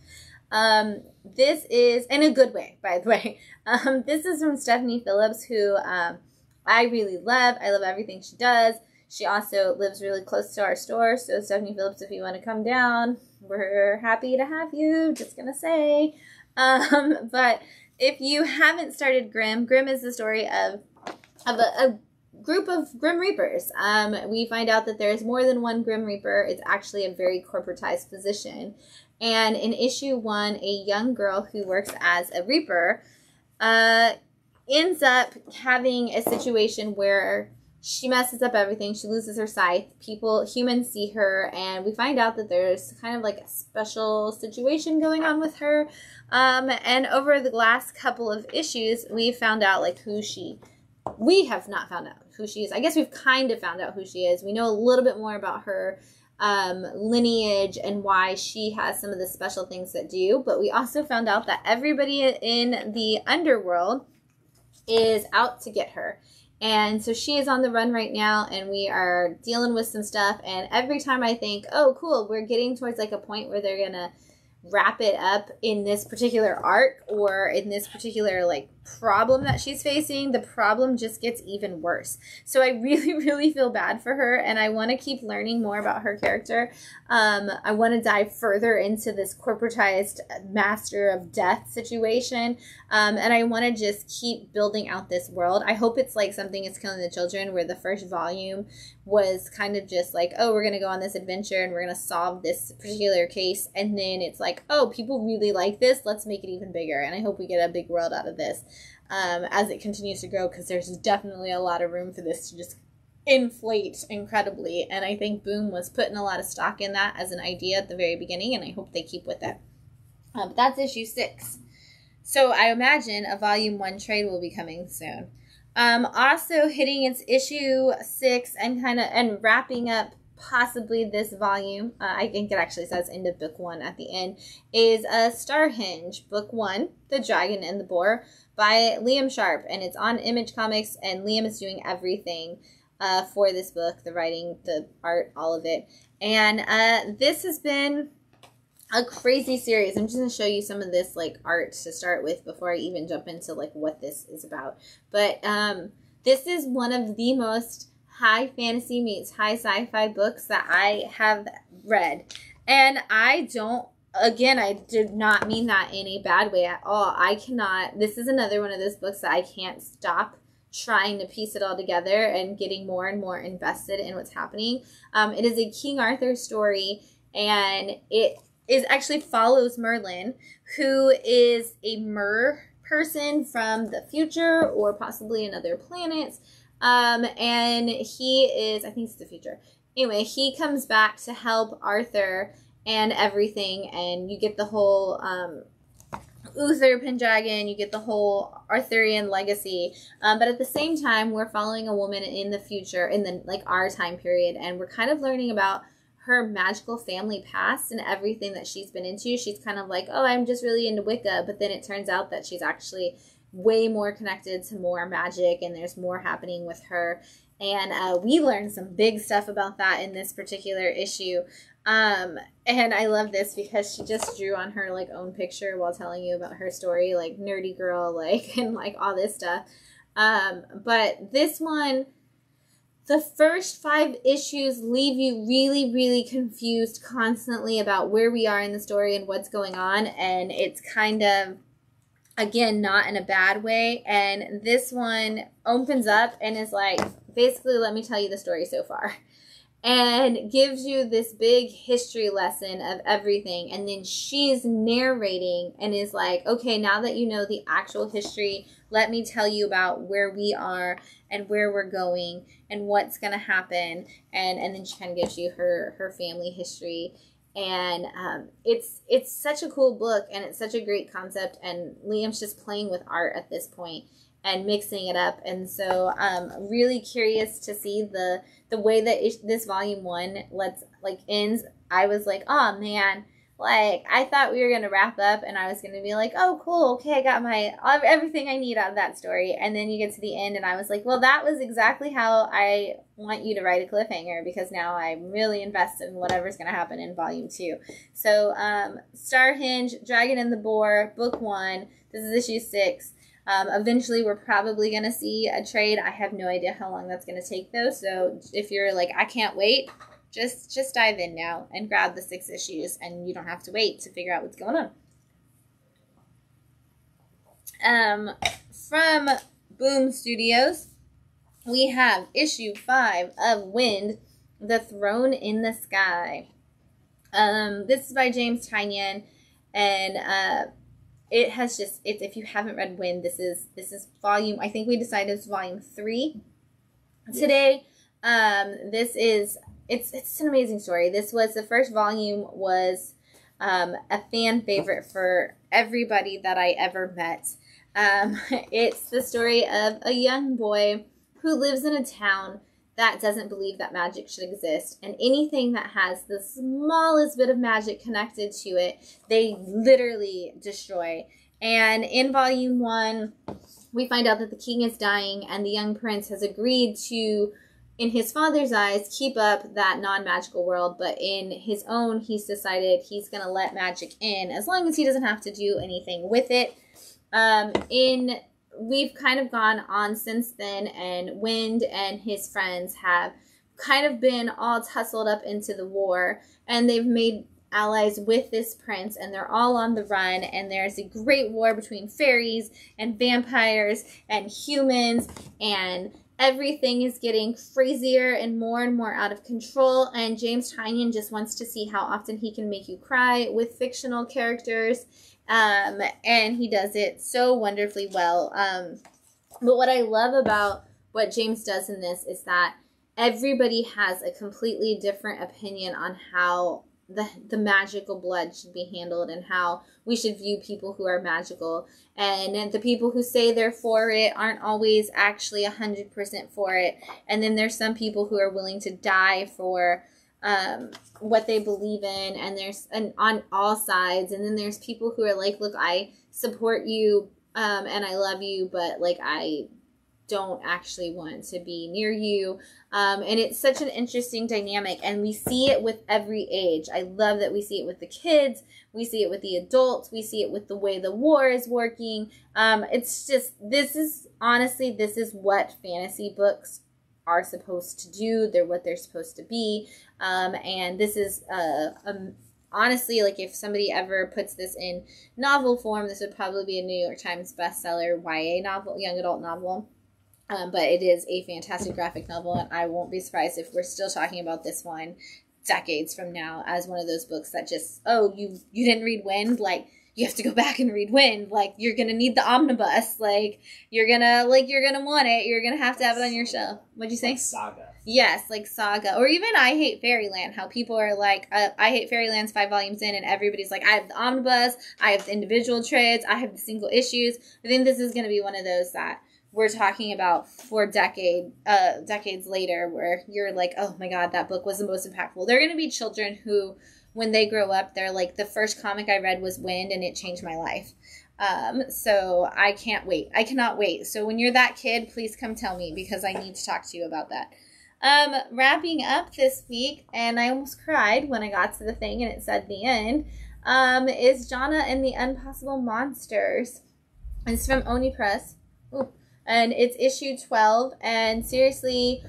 Um, this is in a good way, by the way. Um, this is from Stephanie Phillips, who um, I really love. I love everything she does. She also lives really close to our store. So, Stephanie Phillips, if you want to come down, we're happy to have you. Just gonna say. Um, but if you haven't started Grim, Grim is the story of of a, a group of Grim Reapers. Um, we find out that there's more than one Grim Reaper. It's actually a very corporatized position. And in issue one, a young girl who works as a Reaper uh, ends up having a situation where she messes up everything. She loses her sight. People, humans see her, and we find out that there's kind of like a special situation going on with her. Um, and over the last couple of issues, we found out like who she. We have not found out who she is. I guess we've kind of found out who she is. We know a little bit more about her um, lineage and why she has some of the special things that do. But we also found out that everybody in the underworld is out to get her. And so she is on the run right now, and we are dealing with some stuff. And every time I think, oh, cool, we're getting towards like a point where they're gonna wrap it up in this particular arc or in this particular like problem that she's facing, the problem just gets even worse. So I really, really feel bad for her, and I want to keep learning more about her character. Um, I want to dive further into this corporatized master of death situation, um, and I want to just keep building out this world. I hope it's like something is killing the children, where the first volume was kind of just like, oh, we're gonna go on this adventure and we're gonna solve this particular case, and then it's like, oh, people really like this. Let's make it even bigger, and I hope we get a big world out of this um, as it continues to grow because there's definitely a lot of room for this to just inflate incredibly. And I think Boom was putting a lot of stock in that as an idea at the very beginning, and I hope they keep with it. Um, that's issue six. So I imagine a volume one trade will be coming soon. Um, also hitting its issue six and kind of and wrapping up possibly this volume, uh, I think it actually says end of book one at the end, is a Starhenge, book one, The Dragon and the Boar, by Liam Sharp. And it's on Image Comics, and Liam is doing everything uh, for this book the writing, the art, all of it. And uh, this has been a crazy series. I'm just going to show you some of this like art to start with before I even jump into like what this is about. But um, this is one of the most high fantasy meets high sci-fi books that I have read. And I don't again, I did not mean that in a bad way at all. I cannot this is another one of those books that I can't stop trying to piece it all together and getting more and more invested in what's happening. Um, it is a King Arthur story and it is actually follows Merlin, who is a mer person from the future or possibly another planet um, and he is, I think it's the future. Anyway, he comes back to help Arthur and everything, and you get the whole um, Uther Pendragon, you get the whole Arthurian legacy. Um, but at the same time, we're following a woman in the future, in the like our time period, and we're kind of learning about her magical family past and everything that she's been into. She's kind of like, oh, I'm just really into Wicca, but then it turns out that she's actually way more connected to more magic and there's more happening with her. And uh, we learned some big stuff about that in this particular issue. Um, and I love this because she just drew on her like own picture while telling you about her story, like nerdy girl, like and like all this stuff. Um, but this one, the first five issues leave you really, really confused constantly about where we are in the story and what's going on, and it's kind of again not in a bad way. And this one opens up and is like basically let me tell you the story so far. And gives you this big history lesson of everything. And then she's narrating and is like okay now that you know the actual history let me tell you about where we are and where we're going and what's going to happen. And and then she kind of gives you her her family history and um, it's it's such a cool book and it's such a great concept and liam's just playing with art at this point and mixing it up. And so um really curious to see the the way that this volume one lets like ends. I was like oh man like I thought we were gonna wrap up, and I was gonna be like, "Oh, cool, okay, I got my everything I need out of that story." And then you get to the end, and I was like, "Well, that was exactly how I want you to write a cliffhanger because now I'm really invested in whatever's gonna happen in volume two." So, um, Starhenge, Dragon and the Boar, book one. This is issue six. Um, eventually, we're probably going to see a trade. I have no idea how long that's going to take, though. So if you're like, I can't wait, just just dive in now and grab the six issues and you don't have to wait to figure out what's going on. Um, from Boom Studios, we have issue five of Wynd, The Throne in the Sky. Um, this is by James Tynion, and uh, it has just it's if you haven't read Wynd, this is this is volume. I think we decided it's volume three today. Um, this is it's it's an amazing story. This was the first volume was um, a fan favorite for everybody that I ever met. Um, it's the story of a young boy who lives in a town that doesn't believe that magic should exist, and anything that has the smallest bit of magic connected to it, they literally destroy. And in volume one, we find out that the king is dying, and the young prince has agreed to, in his father's eyes, keep up that non magical world, but in his own, he's decided he's going to let magic in as long as he doesn't have to do anything with it. Um, in we've kind of gone on since then, and Wynd and his friends have kind of been all tussled up into the war, and they've made allies with this prince, and they're all on the run. And there's a great war between fairies and vampires and humans, and everything is getting crazier and more and more out of control. And James Tynion just wants to see how often he can make you cry with fictional characters. Um, and he does it so wonderfully well. Um, but what I love about what James does in this is that everybody has a completely different opinion on how the the magical blood should be handled and how we should view people who are magical. And, and the people who say they're for it aren't always actually 100% for it. And then there's some people who are willing to die for um, what they believe in and there's and on all sides. And then there's people who are like look i support you um, and i love you but like i don't actually want to be near you um, and it's such an interesting dynamic and we see it with every age i love that we see it with the kids we see it with the adults we see it with the way the war is working um, it's just this is honestly this is what fantasy books are supposed to do. They're what they're supposed to be. Um, and this is uh, um, honestly like if somebody ever puts this in novel form, this would probably be a New York Times bestseller YA novel, young adult novel. Um, but it is a fantastic graphic novel, and I won't be surprised if we're still talking about this one decades from now as one of those books that just oh you you didn't read Wynd like you have to go back and read Wynd. Like you're gonna need the omnibus. Like you're gonna like you're gonna want it. You're gonna have to have it on your shelf. What'd you say? Like saga. Yes, like Saga, or even I Hate Fairyland. How people are like, uh, I Hate Fairyland's five volumes in, and everybody's like, I have the omnibus, I have the individual trades, I have the single issues. I think this is going to be one of those that we're talking about for decade, uh, decades later, where you're like, oh my god, that book was the most impactful. They're going to be children who when they grow up, they're like, the first comic I read was Wynd and it changed my life. Um, so I can't wait. I cannot wait. So when you're that kid, please come tell me because I need to talk to you about that. Um, wrapping up this week, and I almost cried when I got to the thing and it said the end, um, is Jonna and the Unpossible Monsters. It's from Oni Press. And it's issue 12. And seriously,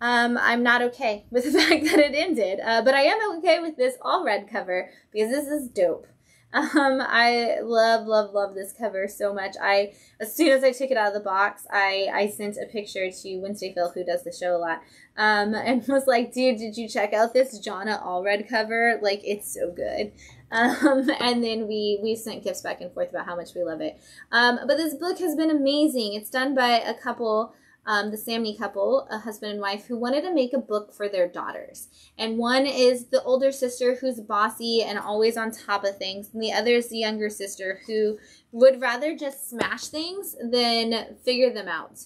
um, I'm not okay with the fact that it ended. Uh, but I am okay with this all red cover because this is dope. Um, I love, love, love this cover so much. I, as soon as I took it out of the box, I, I sent a picture to Wednesday Phil, who does the show a lot, um, and was like, dude, did you check out this Jonna all red cover? Like, it's so good. Um, and then we, we sent gifts back and forth about how much we love it. Um, but this book has been amazing. It's done by a couple um, the Samnee couple, a husband and wife, who wanted to make a book for their daughters. And one is the older sister who's bossy and always on top of things, and the other is the younger sister who would rather just smash things than figure them out.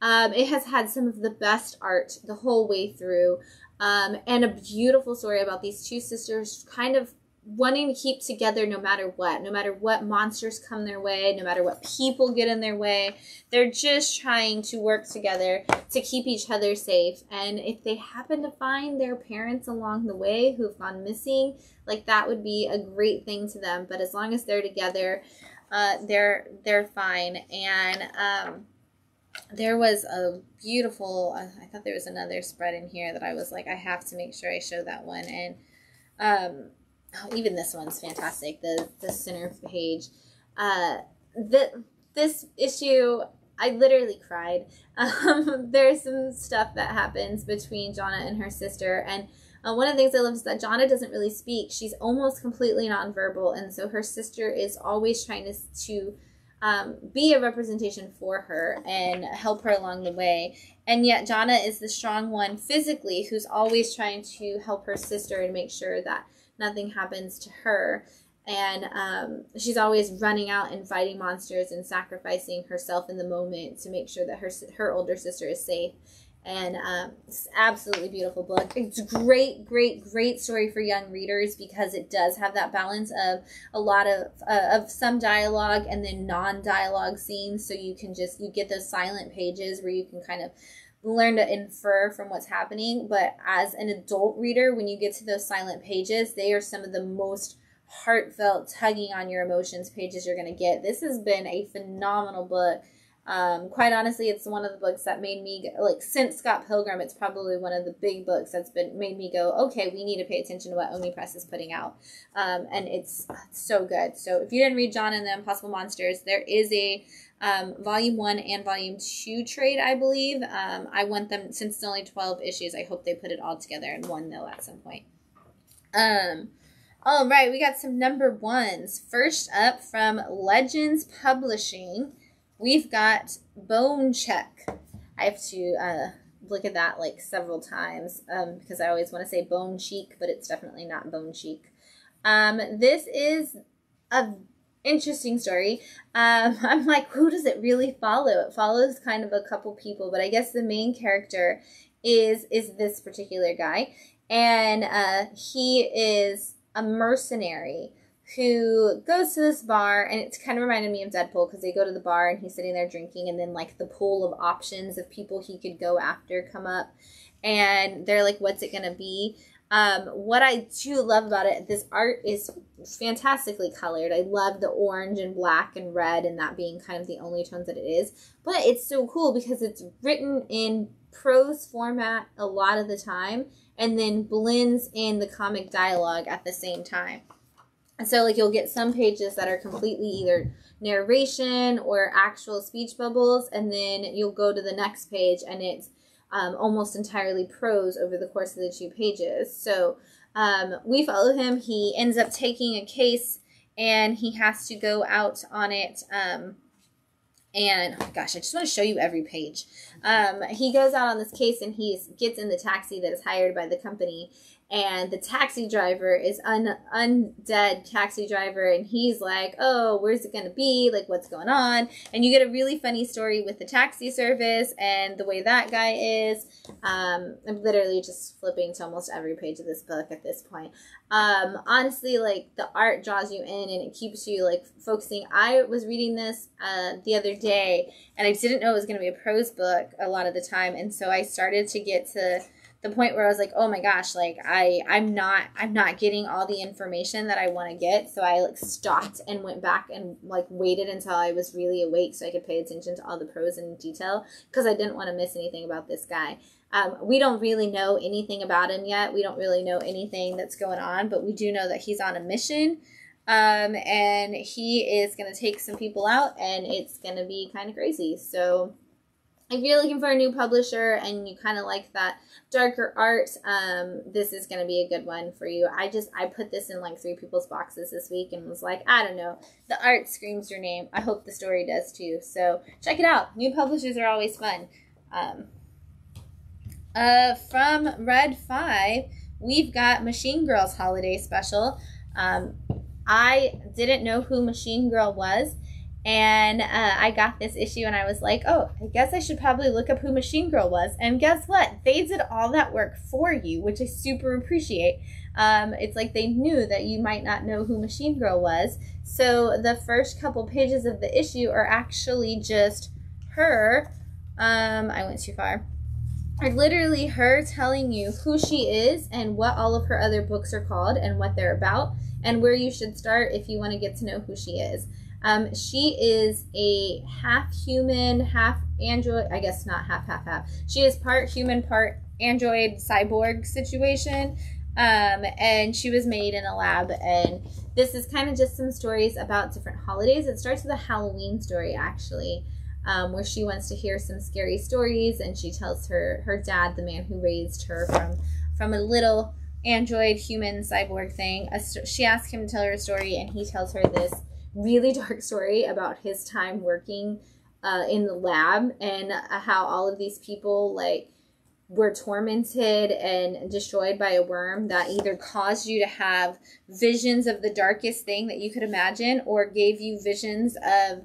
Um, it has had some of the best art the whole way through, um, and a beautiful story about these two sisters kind of wanting to keep together no matter what, no matter what monsters come their way, no matter what people get in their way. They're just trying to work together to keep each other safe. And if they happen to find their parents along the way who've gone missing, like that would be a great thing to them. But as long as they're together, uh, they're they're fine. And um, there was a beautiful. I thought there was another spread in here that I was like, I have to make sure I show that one. And um, oh, even this one's fantastic. The the center page. Uh, the this issue, I literally cried. Um, there's some stuff that happens between Jonna and her sister, and uh, one of the things I love is that Jonna doesn't really speak. She's almost completely nonverbal, and so her sister is always trying to to um, be a representation for her and help her along the way. And yet, Jonna is the strong one physically who's always trying to help her sister and make sure that nothing happens to her. And um, she's always running out and fighting monsters and sacrificing herself in the moment to make sure that her her older sister is safe. and um, it's absolutely beautiful book. It's great, great, great story for young readers because it does have that balance of a lot of uh, of some dialogue and then non-dialogue scenes. So you can just you get those silent pages where you can kind of learn to infer from what's happening. But as an adult reader, when you get to those silent pages, they are some of the most heartfelt, tugging on your emotions pages you're going to get. This has been a phenomenal book um, quite honestly, it's one of the books that made me like since Scott Pilgrim. It's probably one of the big books that's been made me go, okay, we need to pay attention to what Oni Press is putting out, um, and it's, it's so good. So if you didn't read Jonna and the Unpossible Monsters, there is a um, volume one and volume two trade, I believe. Um, I want them since it's only twelve issues. I hope they put it all together in one though at some point. Um. All right, we got some number ones. First up from Legends Publishing we've got Bonecheck. I have to uh, look at that like several times um, because I always want to say Bone Cheek, but it's definitely not Bone Cheek. Um, this is a interesting story. Um, I'm like, who does it really follow? It follows kind of a couple people, but I guess the main character is is this particular guy, and uh, he is a mercenary who goes to this bar and it's kind of reminded me of Deadpool because they go to the bar and he's sitting there drinking and then like the pool of options of people he could go after come up and they're like what's it gonna be um, what I do love about it, this art is fantastically colored. I love the orange and black and red, and that being kind of the only tones that it is. But it's so cool because it's written in prose format a lot of the time, and then blends in the comic dialogue at the same time. So like you'll get some pages that are completely either narration or actual speech bubbles, and then you'll go to the next page and it's um, almost entirely prose over the course of the two pages. So um, we follow him. He ends up taking a case and he has to go out on it. Um, and oh gosh, I just want to show you every page. Um, he goes out on this case and he gets in the taxi that is hired by the company and the taxi driver is un undead taxi driver and he's like oh where's it gonna be? Like what's going on? And you get a really funny story with the taxi service and the way that guy is. Um, i'm literally just flipping to almost every page of this book at this point. Um, honestly like the art draws you in and it keeps you like focusing. I was reading this uh, the other day and i didn't know it was to be a prose book a lot of the time and so i started to get to the point where I was like, oh my gosh, like I I'm not I'm not getting all the information that I want to get. So I like stopped and went back and like waited until I was really awake so I could pay attention to all the prose in detail because I didn't want to miss anything about this guy. Um, we don't really know anything about him yet. We don't really know anything that's going on, but we do know that he's on a mission. Um, and he is going to take some people out and it's going to be kind of crazy. So if you're looking for a new publisher and you kind of like that darker art, um, this is going to be a good one for you. I just, I put this in like three people's boxes this week and was like, I don't know, the art screams your name. I hope the story does too. So check it out. New publishers are always fun. Um, uh, from Red 5, we've got Machine Girl's holiday special. Um, I didn't know who Machine Girl was and uh, I got this issue and I was like, oh, I guess I should probably look up who Machine Girl was. And guess what? They did all that work for you, which I super appreciate. Um, it's like they knew that you might not know who Machine Girl was. So the first couple pages of the issue are actually just her. Um, I went too far. Are literally her telling you who she is and what all of her other books are called and what they're about and where you should start if you want to get to know who she is. Um, she is a half human, half android. I guess not half, half, half. She is part human, part android cyborg situation. Um, and she was made in a lab. And this is kind of just some stories about different holidays. It starts with a Halloween story, actually, um, where she wants to hear some scary stories, and she tells her her dad, the man who raised her from from a little android human cyborg thing. A, she asks him to tell her a story, and he tells her this really dark story about his time working uh, in the lab and uh, how all of these people like were tormented and destroyed by a worm that either caused you to have visions of the darkest thing that you could imagine or gave you visions of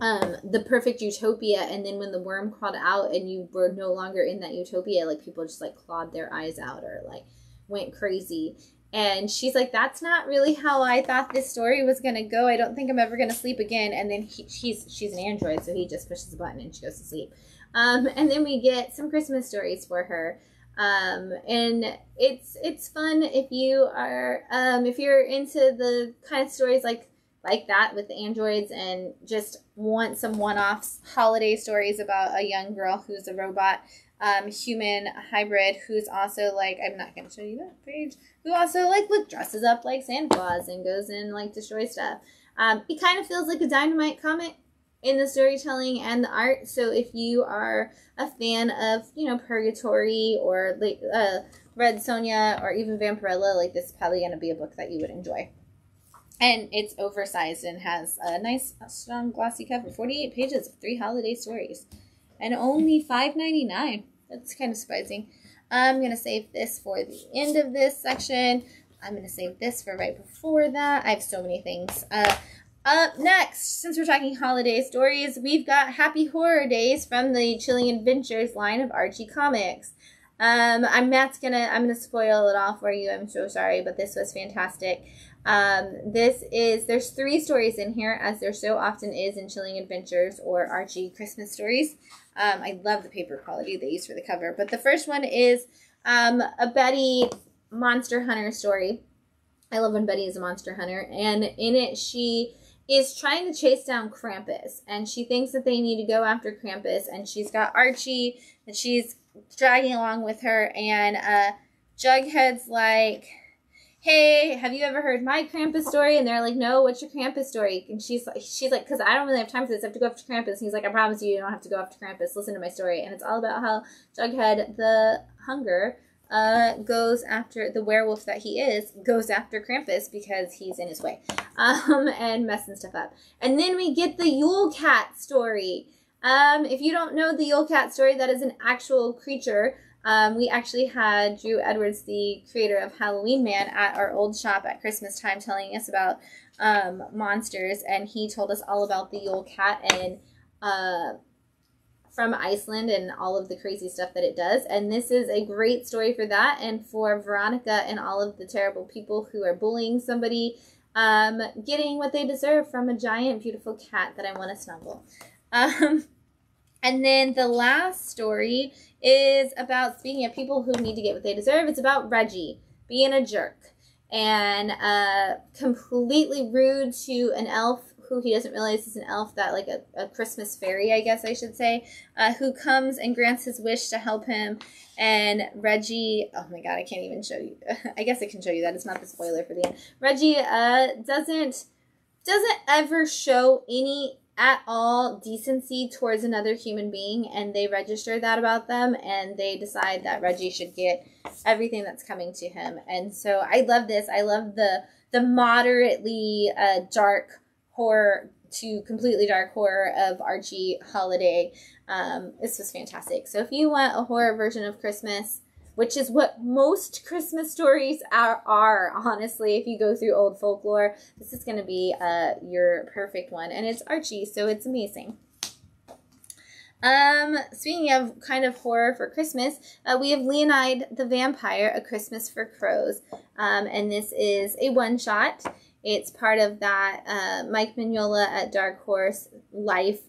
um the perfect utopia. And then when the worm crawled out and you were no longer in that utopia like people just like clawed their eyes out or like went crazy and she's like that's not really how i thought this story was going to go. I don't think i'm ever going to sleep again. And then he, she's she's an android so he just pushes a button and she goes to sleep. Um, and then we get some christmas stories for her. Um, and it's it's fun if you are um, if you're into the kind of stories like like that with the androids and just want some one-offs holiday stories about a young girl who's a robot um, human hybrid who's also like i'm not going to show you that page who also like look dresses up like santa claus and goes and like destroys stuff. Um, it kind of feels like a dynamite comic in the storytelling and the art. So if you are a fan of you know Purgatori or like uh, red sonja or even vampirella like this is probably to be a book that you would enjoy. And it's oversized and has a nice strong glossy cover. 48 pages of three holiday stories and only $5.99 that's kind of surprising i'm going to save this for the end of this section i'm going to save this for right before that i have so many things uh, up next, since we're talking holiday stories, we've got Happy Horror Days from the Chilling Adventures line of Archie Comics. Um, I'm Matt's gonna I'm gonna spoil it all for you. I'm so sorry, but this was fantastic. Um, this is there's three stories in here, as there so often is in Chilling Adventures or Archie Christmas stories. Um, I love the paper quality they use for the cover, but the first one is um, a Betty monster hunter story. I love when Betty is a monster hunter, and in it she is trying to chase down Krampus, and she thinks that they need to go after Krampus, and she's got Archie that she's dragging along with her, and uh, Jughead's like hey, have you ever heard my Krampus story? And they're like, no, what's your Krampus story? And she's like, she's like, because I don't really have time for this. I have to go after Krampus. And he's like, I promise you, you don't have to go after Krampus. Listen to my story. And it's all about how Jughead, the hunger, uh, goes after the werewolf that he is, goes after Krampus because he's in his way, um, and messing stuff up. And then we get the Yule Cat story. Um, if you don't know the Yule Cat story, that is an actual creature um, we actually had Drew Edwards, the creator of Halloween Man, at our old shop at Christmas time telling us about um, monsters, and he told us all about the Yule Cat and uh, from Iceland and all of the crazy stuff that it does. And this is a great story for that and for Veronica and all of the terrible people who are bullying somebody um, getting what they deserve from a giant, beautiful cat that I want to snuggle. Um, and then the last story is about speaking of people who need to get what they deserve. It's about Reggie being a jerk and uh, completely rude to an elf who he doesn't realize is an elf that like a, a christmas fairy i guess i should say uh, who comes and grants his wish to help him and reggie oh my god i can't even show you i guess i can show you that it's not the spoiler for the end reggie uh, doesn't doesn't ever show any at all decency towards another human being and they register that about them and they decide that Reggie should get everything that's coming to him. And so I love this. I love the the moderately uh, dark horror to completely dark horror of Archie Holiday. Um, this was fantastic. So if you want a horror version of Christmas, which is what most Christmas stories are, are honestly. If you go through old folklore, this is going to be uh, your perfect one. And it's Archie, so it's amazing. Um, speaking of kind of horror for Christmas, uh, we have Leonide the Vampyr, A Christmas for Crows. Um, and this is a one shot. It's part of that uh, Mike Mignola at Dark Horse Life.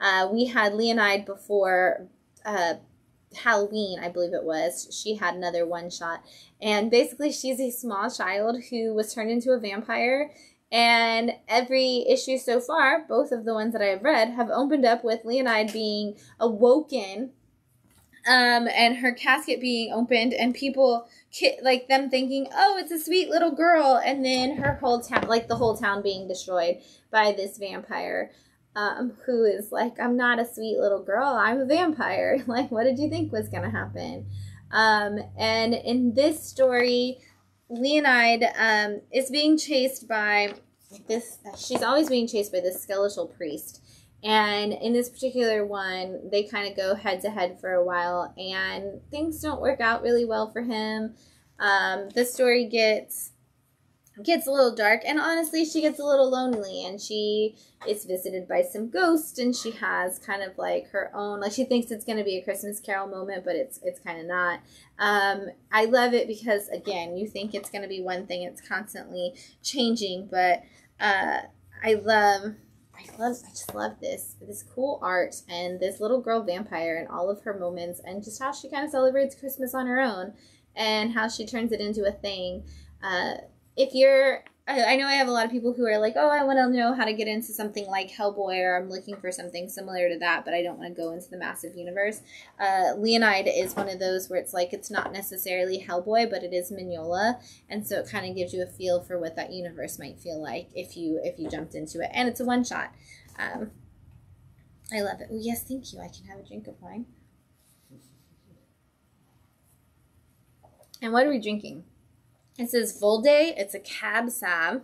Uh, we had Leonide before uh, Halloween, I believe it was, she had another one shot. And basically, she's a small child who was turned into a vampire. And every issue so far, both of the ones that I have read, have opened up with Leonide being awoken um, and her casket being opened, and people like them thinking, oh, it's a sweet little girl. And then her whole town, like the whole town being destroyed by this vampire um, who is like, I'm not a sweet little girl, I'm a vampire. like, what did you think was going to happen? Um, and in this story, Leonide um, is being chased by this, she's always being chased by this skeletal priest. And in this particular one, they kind of go head to head for a while, and things don't work out really well for him. Um, the story gets gets a little dark and honestly she gets a little lonely and she is visited by some ghosts and she has kind of like her own like she thinks it's going to be a christmas carol moment but it's it's kind of not um, i love it because again you think it's going to be one thing it's constantly changing but uh, i love I love I just love this this cool art and this little girl vampire and all of her moments and just how she kind of celebrates Christmas on her own and how she turns it into a thing. Uh, if you're I, know I have a lot of people who are like, oh, I want to know how to get into something like Hellboy, or I'm looking for something similar to that, but I don't want to go into the massive universe. Uh, Leonide is one of those where it's like it's not necessarily Hellboy, but it is Mignola, and so it kind of gives you a feel for what that universe might feel like if you if you jumped into it, and it's a one shot. Um, I love it. Oh yes, thank you. I can have a drink of wine. And what are we drinking? It says Volde. It's a cab sav.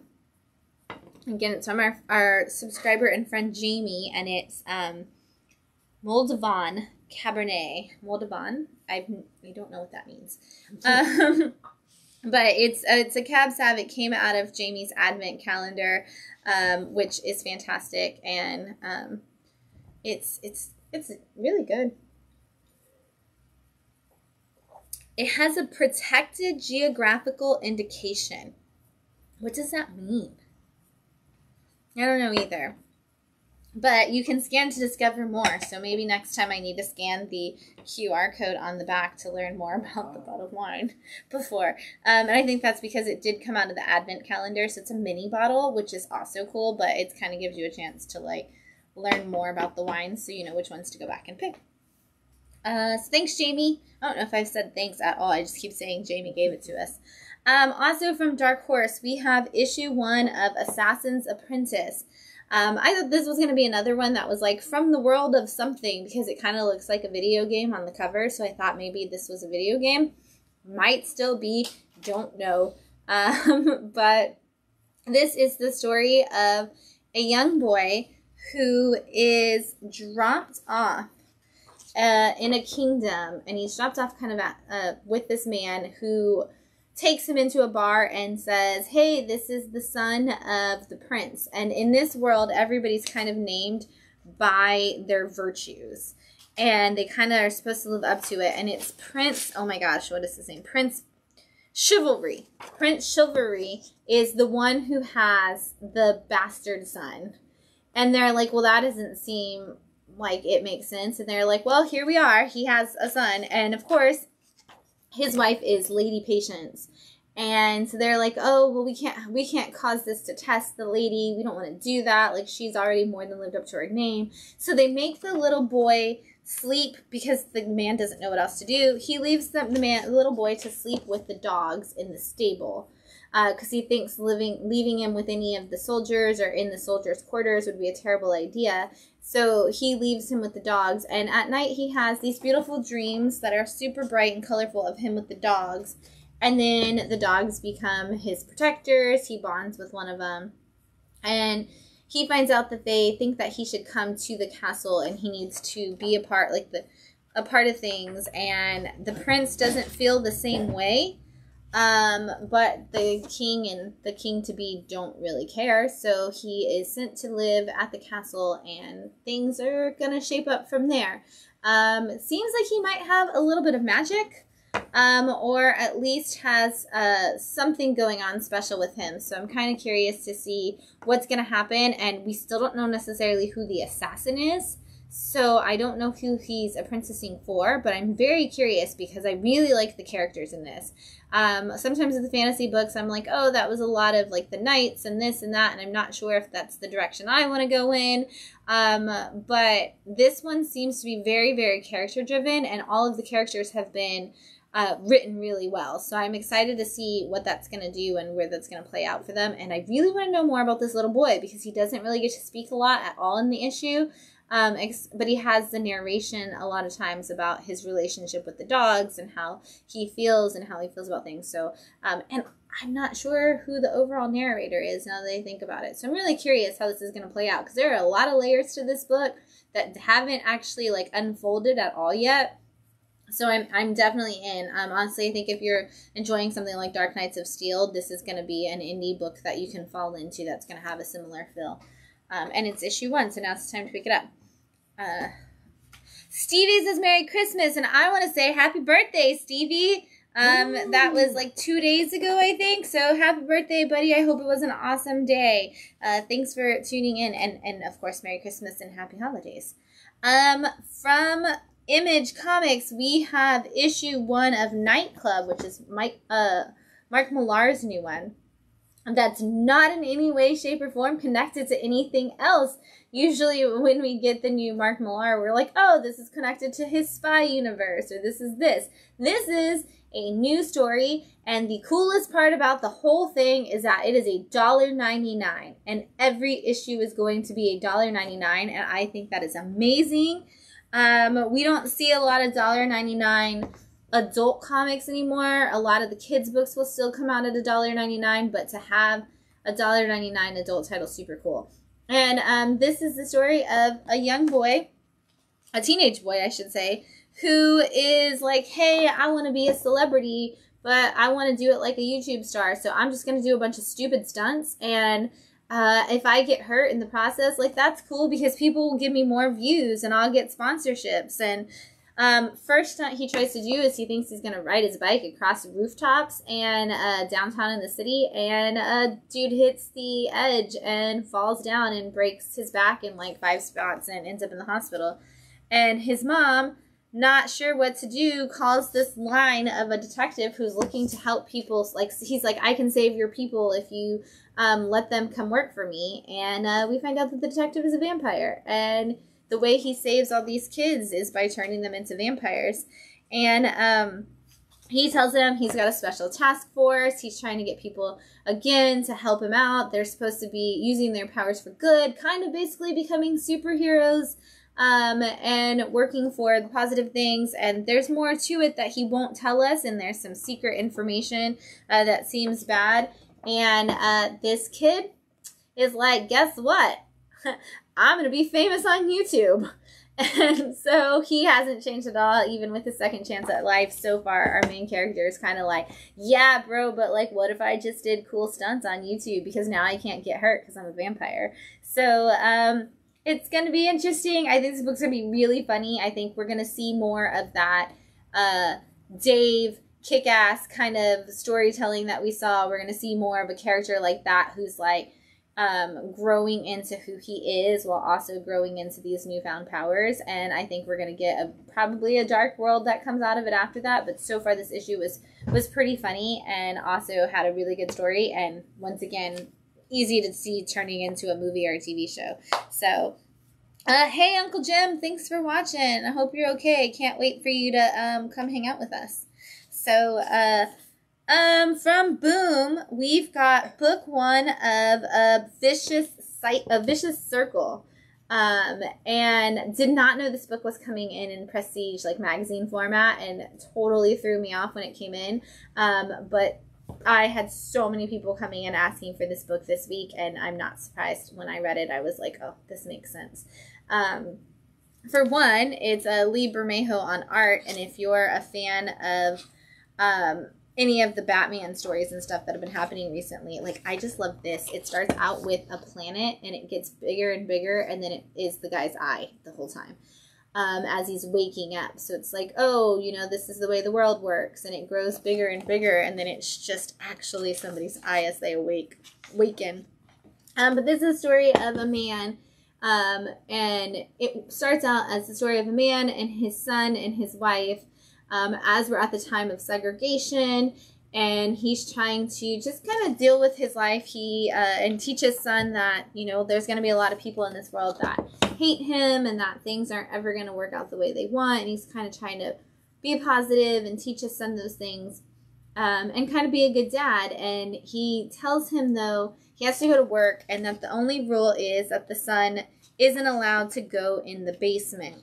Again, it's from our, our subscriber and friend Jamie, and it's um, Moldovan Cabernet. Moldovan. I I don't know what that means. Um, but it's uh, it's a cab sav. It came out of Jamie's Advent calendar, um, which is fantastic, and um, it's it's it's really good. It has a protected geographical indication. What does that mean? I don't know either. But you can scan to discover more. So maybe next time I need to scan the QR code on the back to learn more about the bottled wine before. Um, and I think that's because it did come out of the Advent calendar. So it's a mini bottle, which is also cool, but it kind of gives you a chance to like learn more about the wine so you know which ones to go back and pick. Uh, so thanks, Jamie. I don't know if I've said thanks at all. I just keep saying Jamie gave it to us. Um, also from Dark Horse, we have issue one of Assassin's Apprentice. Um, I thought this was going to be another one that was like from the world of something because it kind of looks like a video game on the cover. So I thought maybe this was a video game. Might still be, don't know. Um, but this is the story of a young boy who is dropped off uh, in a kingdom, and he's dropped off kind of at, uh, with this man who takes him into a bar and says, Hey, this is the son of the prince. And in this world, everybody's kind of named by their virtues. And they kind of are supposed to live up to it. And it's Prince, oh my gosh, what is his name? Prince Chivalry. Prince Chivalry is the one who has the bastard son. And they're like, well, that doesn't seem like it makes sense. And they're like, well, here we are. He has a son. And of course, his wife is Lady Patience. And so they're like, oh, well, we can't, we can't cause this to test the lady. We don't want to do that. Like she's already more than lived up to her name. So they make the little boy sleep because the man doesn't know what else to do. He leaves the, the man, the little boy to sleep with the dogs in the stable because uh, he thinks living leaving him with any of the soldiers or in the soldiers' quarters would be a terrible idea. So he leaves him with the dogs, and at night he has these beautiful dreams that are super bright and colorful of him with the dogs. And then the dogs become his protectors. He bonds with one of them, and he finds out that they think that he should come to the castle and he needs to be a part, like the a part of things. And the prince doesn't feel the same way um, but the king and the king to be don't really care, so he is sent to live at the castle, and things are gonna shape up from there. Um, seems like he might have a little bit of magic, um, or at least has uh, something going on special with him. So I'm kind of curious to see what's gonna happen, and we still don't know necessarily who the assassin is. So I don't know who he's apprenticing for, but I'm very curious because I really like the characters in this. Um, sometimes in the fantasy books, I'm like, oh, that was a lot of like the knights and this and that, and I'm not sure if that's the direction I want to go in. Um, but this one seems to be very, very character driven, and all of the characters have been uh, written really well. So I'm excited to see what that's going to do and where that's going to play out for them. And I really want to know more about this little boy because he doesn't really get to speak a lot at all in the issue. Um, ex- but he has the narration a lot of times about his relationship with the dogs and how he feels and how he feels about things. So, um, and I'm not sure who the overall narrator is now that I think about it. So I'm really curious how this is going to play out because there are a lot of layers to this book that haven't actually like unfolded at all yet. So I'm, I'm definitely in. Um, honestly, I think if you're enjoying something like Dark Knights of Steel, this is going to be an indie book that you can fall into that's going to have a similar feel. Um, and it's issue one, so now it's time to pick it up. Uh, says Merry Christmas, and I want to say Happy Birthday, Stevie. Um, that was like two days ago, I think. So happy birthday, buddy. I hope it was an awesome day. Uh, thanks for tuning in, and, and of course, Merry Christmas and Happy Holidays. Um, from Image Comics, we have issue one of Night Club, which is Mike, uh, Mark Millar's new one. That's not in any way, shape, or form connected to anything else. Usually, when we get the new Mark Millar, we're like, oh, this is connected to his spy universe, or this is this. This is a new story, and the coolest part about the whole thing is that it is a dollar ninety nine, and every issue is going to be a dollar ninety nine, and I think that is amazing. Um, we don't see a lot of dollar ninety nine adult comics anymore. A lot of the kids' books will still come out at a dollar ninety nine, but to have a dollar ninety nine adult title, super cool. And um, this is the story of a young boy, a teenage boy, I should say, who is like, hey, I want to be a celebrity, but I want to do it like a YouTube star. So I'm just going to do a bunch of stupid stunts and uh, if I get hurt in the process, like that's cool because people will give me more views and I'll get sponsorships. And um, first he tries to do is he thinks he's gonna ride his bike across rooftops and uh, downtown in the city, and a dude hits the edge and falls down and breaks his back in like five spots and ends up in the hospital. And his mom not sure what to do, calls this line of a detective who's looking to help people. Like he's like, I can save your people if you um, let them come work for me. And uh, we find out that the detective is a vampire, and the way he saves all these kids is by turning them into vampires. And um, he tells them he's got a special task force. He's trying to get people again to help him out. They're supposed to be using their powers for good, kind of basically becoming superheroes um, and working for the positive things. And there's more to it that he won't tell us, and there's some secret information uh, that seems bad. And uh, this kid is like, guess what? I'm to be famous on YouTube. And so he hasn't changed at all, even with his second chance at life. So far, our main character is kind of like, yeah, bro, but like, what if I just did cool stunts on YouTube because now I can't get hurt because I'm a vampire? So, um, it's going to be interesting. I think this book's going to be really funny. I think we're going to see more of that uh, Dave kick ass kind of storytelling that we saw. We're going to see more of a character like that who's like um, growing into who he is while also growing into these newfound powers. And I think we're going to get a probably a dark world that comes out of it after that. But so far, this issue was was pretty funny and also had a really good story. And once again, easy to see turning into a movie or a TV show. So, uh, hey, Uncle Jim, thanks for watching. I hope you're okay. Can't wait for you to um, come hang out with us. So, uh, um, from Boom, we've got book one of a vicious site, a vicious circle. Um, and did not know this book was coming in in prestige, like magazine format, and totally threw me off when it came in. Um, but I had so many people coming and asking for this book this week, and I'm not surprised when I read it. I was like, oh, this makes sense. Um, for one, it's a uh, Lee Bermejo on art, and if you're a fan of um, any of the Batman stories and stuff that have been happening recently, like I just love this. It starts out with a planet, and it gets bigger and bigger, and then it is the guy's eye the whole time um, as he's waking up. So it's like, oh, you know, this is the way the world works, and it grows bigger and bigger, and then it's just actually somebody's eye as they awake, waken. Um, but this is a story of a man, um, and it starts out as the story of a man and his son and his wife, um, as we're at the time of segregation, and he's trying to just kind of deal with his life. He uh, and teach his son that you know there's going to be a lot of people in this world that hate him and that things aren't ever going to work out the way they want. And he's kind of trying to be positive and teach his son those things um, and kind of be a good dad. And he tells him, though, he has to go to work and that the only rule is that the son isn't allowed to go in the basement.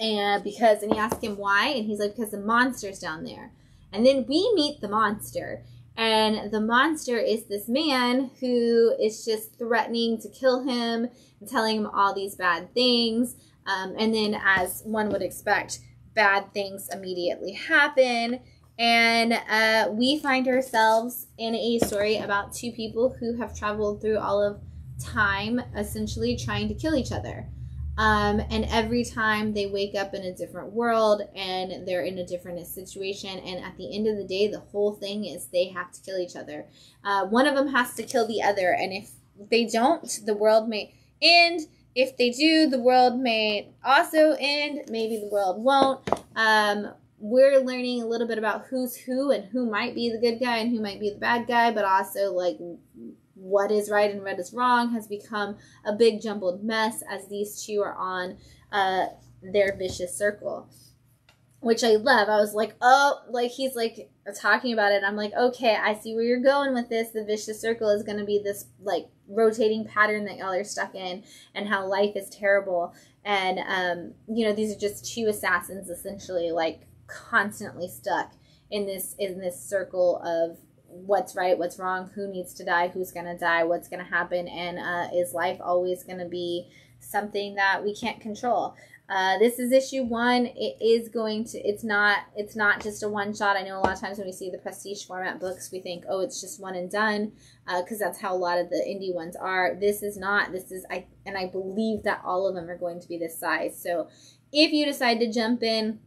And because, and he asks him why, and he's like, because the monster's down there. And then we meet the monster. And the monster is this man who is just threatening to kill him and telling him all these bad things. Um, and then, as one would expect, bad things immediately happen. And uh, we find ourselves in a story about two people who have traveled through all of time, essentially trying to kill each other. Um, and every time they wake up in a different world and they're in a different situation. And at the end of the day, the whole thing is they have to kill each other. Uh, one of them has to kill the other. And if they don't, the world may end. If they do, the world may also end. Maybe the world won't. Um, we're learning a little bit about who's who and who might be the good guy and who might be the bad guy, but also like what is right and what is wrong has become a big jumbled mess as these two are on uh, their vicious circle which I love. I was like, oh, like he's like talking about it. I'm like, okay, I see where you're going with this. The vicious circle is going to be this like rotating pattern that y'all are stuck in, and how life is terrible. And um, you know, these are just two assassins essentially, like constantly stuck in this in this circle of what's right, what's wrong, who needs to die, who's going to die, what's going to happen, and uh, is life always going to be something that we can't control? Uh, this is issue one. It is going to. It's not. It's not just a one shot. I know a lot of times when we see the prestige format books, we think, oh, it's just one and done, because uh, that's how a lot of the indie ones are. This is not. This is. I and I believe that all of them are going to be this size. So, if you decide to jump in,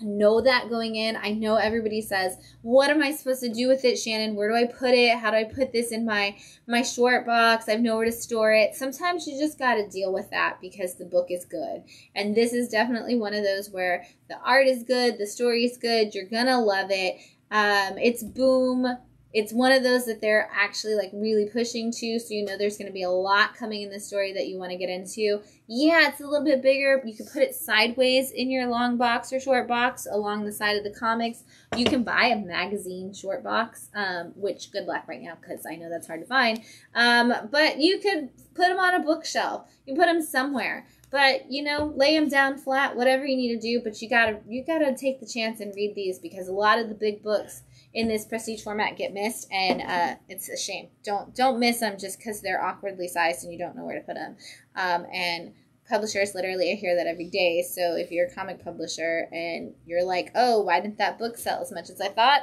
know that going in. I know everybody says, "What am I supposed to do with it, Shannon? Where do I put it? How do I put this in my my short box? I have nowhere to store it." Sometimes you just got to deal with that because the book is good. And this is definitely one of those where the art is good, the story is good, you're going to love it. Um, it's boom it's one of those that they're actually like really pushing to so you know there's going to be a lot coming in the story that you want to get into. Yeah it's a little bit bigger. You can put it sideways in your long box or short box along the side of the comics. You can buy a magazine short box um, which good luck right now because i know that's hard to find. Um, but you could put them on a bookshelf. You put them somewhere. But you know lay them down flat whatever you need to do but you gotta you gotta take the chance and read these because a lot of the big books in this prestige format get missed, and uh, it's a shame. Don't don't miss them just because they're awkwardly sized and you don't know where to put them. Um, and publishers literally I hear that every day. So if you're a comic publisher and you're like, oh, why didn't that book sell as much as I thought?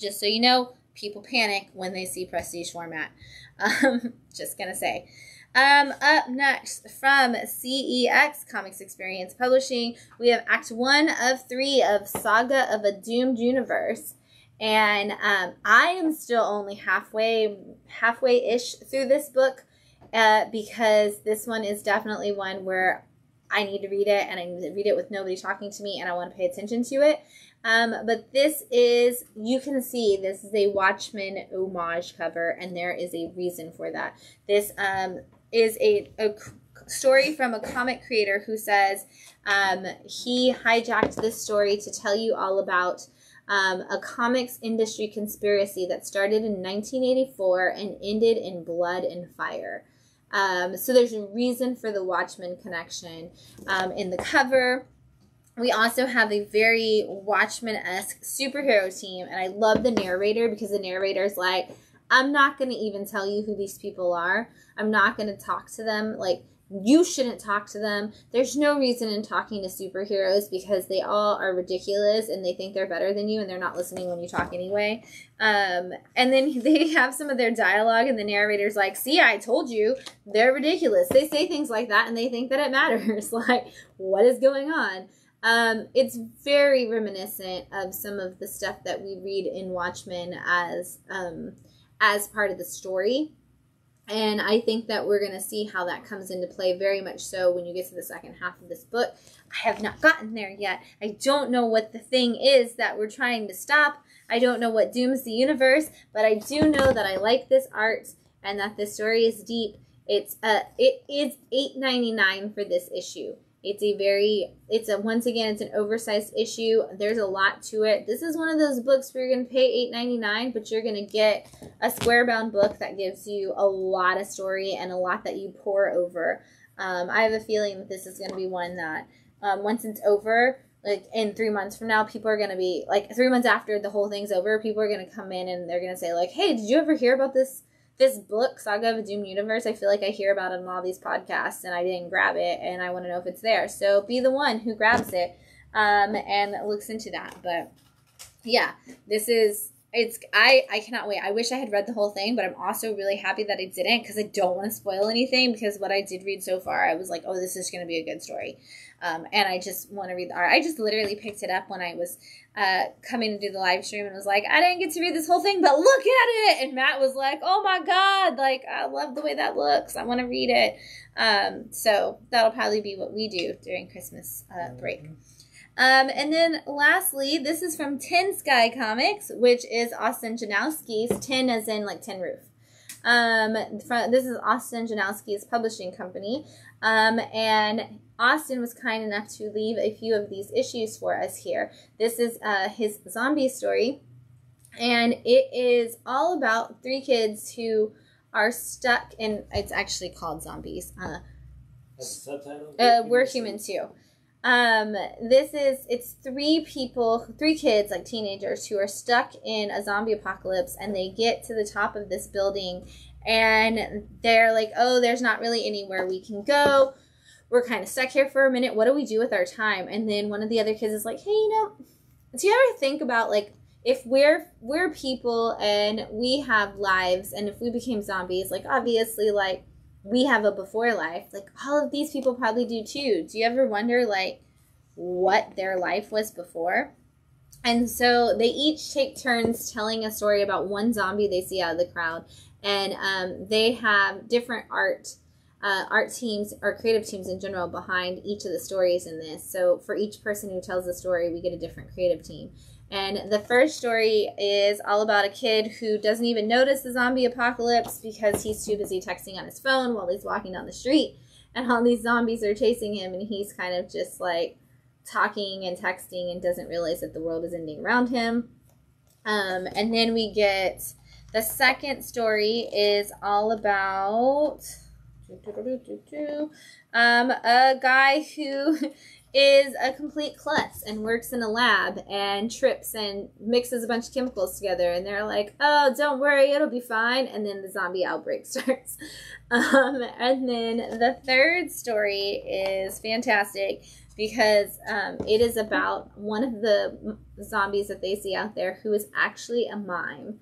Just so you know, people panic when they see prestige format. Um, just gonna say. Um, up next from CEX Comics Experience Publishing, we have Act One of Three of Saga of a Doomed Universe and um, I am still only halfway halfway ish through this book uh, because this one is definitely one where I need to read it and I need to read it with nobody talking to me and I want to pay attention to it. Um, but this is, you can see this is a Watchmen homage cover, and there is a reason for that. This um, is a, a story from a comic creator who says um, he hijacked this story to tell you all about um, a comics industry conspiracy that started in 1984 and ended in blood and fire. Um, so there's a reason for the Watchmen connection um, in the cover. We also have a very Watchmen esque superhero team, and I love the narrator because the narrator is like, I'm not going to even tell you who these people are. I'm not going to talk to them. Like, you shouldn't talk to them. There's no reason in talking to superheroes because they all are ridiculous and they think they're better than you and they're not listening when you talk anyway. Um, and then they have some of their dialogue and the narrator's like, see, I told you they're ridiculous. They say things like that and they think that it matters. like, what is going on? Um, it's very reminiscent of some of the stuff that we read in Watchmen as um, as part of the story and I think that we're going to see how that comes into play very much so when you get to the second half of this book. I have not gotten there yet. I don't know what the thing is that we're trying to stop. I don't know what dooms the universe, but I do know that I like this art and that this story is deep. It's uh it is 8.99 for this issue. It's a very, it's a, once again, it's an oversized issue. There's a lot to it. This is one of those books where you're going to pay $8.99, but you're going to get a square bound book that gives you a lot of story and a lot that you pour over. Um, I have a feeling that this is going to be one that um, once it's over, like in three months from now, people are going to be like three months after the whole thing's over, people are going to come in and they're going to say like, "Hey, did you ever hear about this this book, Saga of a Doom Universe, I feel like I hear about it in all these podcasts and I didn't grab it and I want to know if it's there. So be the one who grabs it. um, and looks into that. But yeah, this is it's I I cannot wait. I wish I had read the whole thing, but I'm also really happy that I didn't because I don't want to spoil anything. Because what I did read so far, I was like, oh, this is going to be a good story, um, and I just want to read the art. I just literally picked it up when I was uh, coming to do the live stream and was like, I didn't get to read this whole thing, but look at it. And Matt was like, oh my god, like I love the way that looks. I want to read it. Um, so that'll probably be what we do during Christmas uh, break. Mm-hmm. Um, and then lastly, this is from Tin Sky Comics, which is Austin Janowski's Tin as in like tin roof. Um, from, this is Austin Janowski's publishing company. Um, and Austin was kind enough to leave a few of these issues for us here. This is uh, his zombie story, and it is all about three kids who are stuck in. It's actually called zombies. Uh, subtitle. Uh, we're human too. Um, this is it's three people, three kids, like teenagers, who are stuck in a zombie apocalypse, and they get to the top of this building, and they're like, "Oh, there's not really anywhere we can go. We're kind of stuck here for a minute. What do we do with our time?" And then one of the other kids is like, "Hey, you know, do you ever think about like if we're we're people and we have lives, and if we became zombies, like obviously, like." we have a before life. Like all of these people probably do too. Do you ever wonder like what their life was before? And so they each take turns telling a story about one zombie they see out of the crowd, and um, they have different art. Uh, art teams or creative teams in general behind each of the stories in this. So for each person who tells the story, we get a different creative team. And the first story is all about a kid who doesn't even notice the zombie apocalypse because he's too busy texting on his phone while he's walking down the street. And all these zombies are chasing him, and he's kind of just like talking and texting and doesn't realize that the world is ending around him. Um, and then we get the second story is all about um, a guy who is a complete klutz and works in a lab and trips and mixes a bunch of chemicals together. And they're like oh don't worry it'll be fine. And then the zombie outbreak starts. Um, and then the third story is fantastic because um, it is about one of the zombies that they see out there who is actually a mime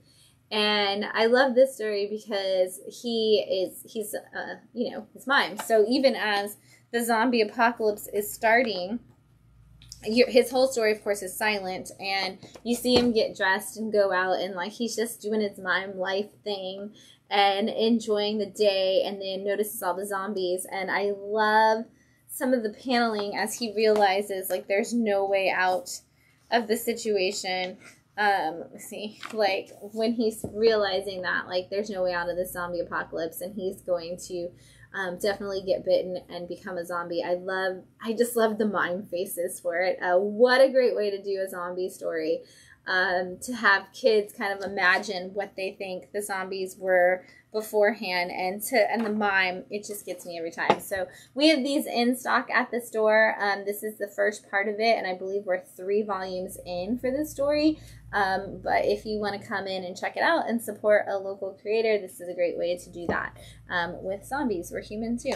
and I love this story because he is he's uh, you know his mime so even as the zombie apocalypse is starting, his whole story, of course, is silent, and you see him get dressed and go out, and like he's just doing his mime life thing and enjoying the day, and then notices all the zombies. And I love some of the paneling as he realizes like there's no way out of the situation. Um, let's see, like when he's realizing that like there's no way out of the zombie apocalypse, and he's going to um, definitely get bitten and become a zombie. I love, I just love the mime faces for it. Uh, what a great way to do a zombie story. Um, to have kids kind of imagine what they think the zombies were beforehand and to and the mime it just gets me every time so we have these in stock at the store um, this is the first part of it and i believe we're three volumes in for the story um, but if you want to come in and check it out and support a local creator, this is a great way to do that. Um, with zombies, we're human too.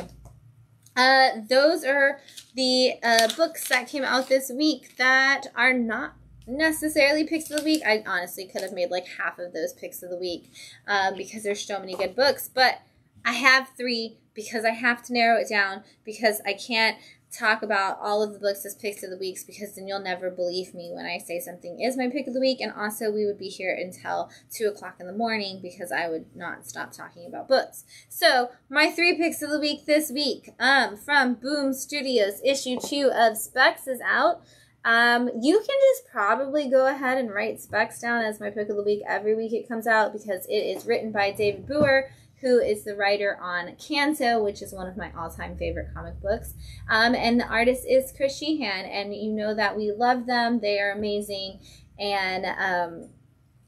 Uh, those are the uh, books that came out this week that are not necessarily picks of the week. I honestly could have made like half of those picks of the week uh, because there's so many good books. But I have three because I have to narrow it down because I can't talk about all of the books as picks of the weeks because then you'll never believe me when I say something is my pick of the week. And also, we would be here until two o'clock in the morning because I would not stop talking about books. So, my three picks of the week this week um, from Boom Studios, issue two of Specs is out. Um, you can just probably go ahead and write Specs down as my pick of the week every week it comes out because it is written by David Booher who is the writer on Canto, which is one of my all time favorite comic books. Um, and the artist is Chris Shehan, and you know that we love them. They are amazing. And um,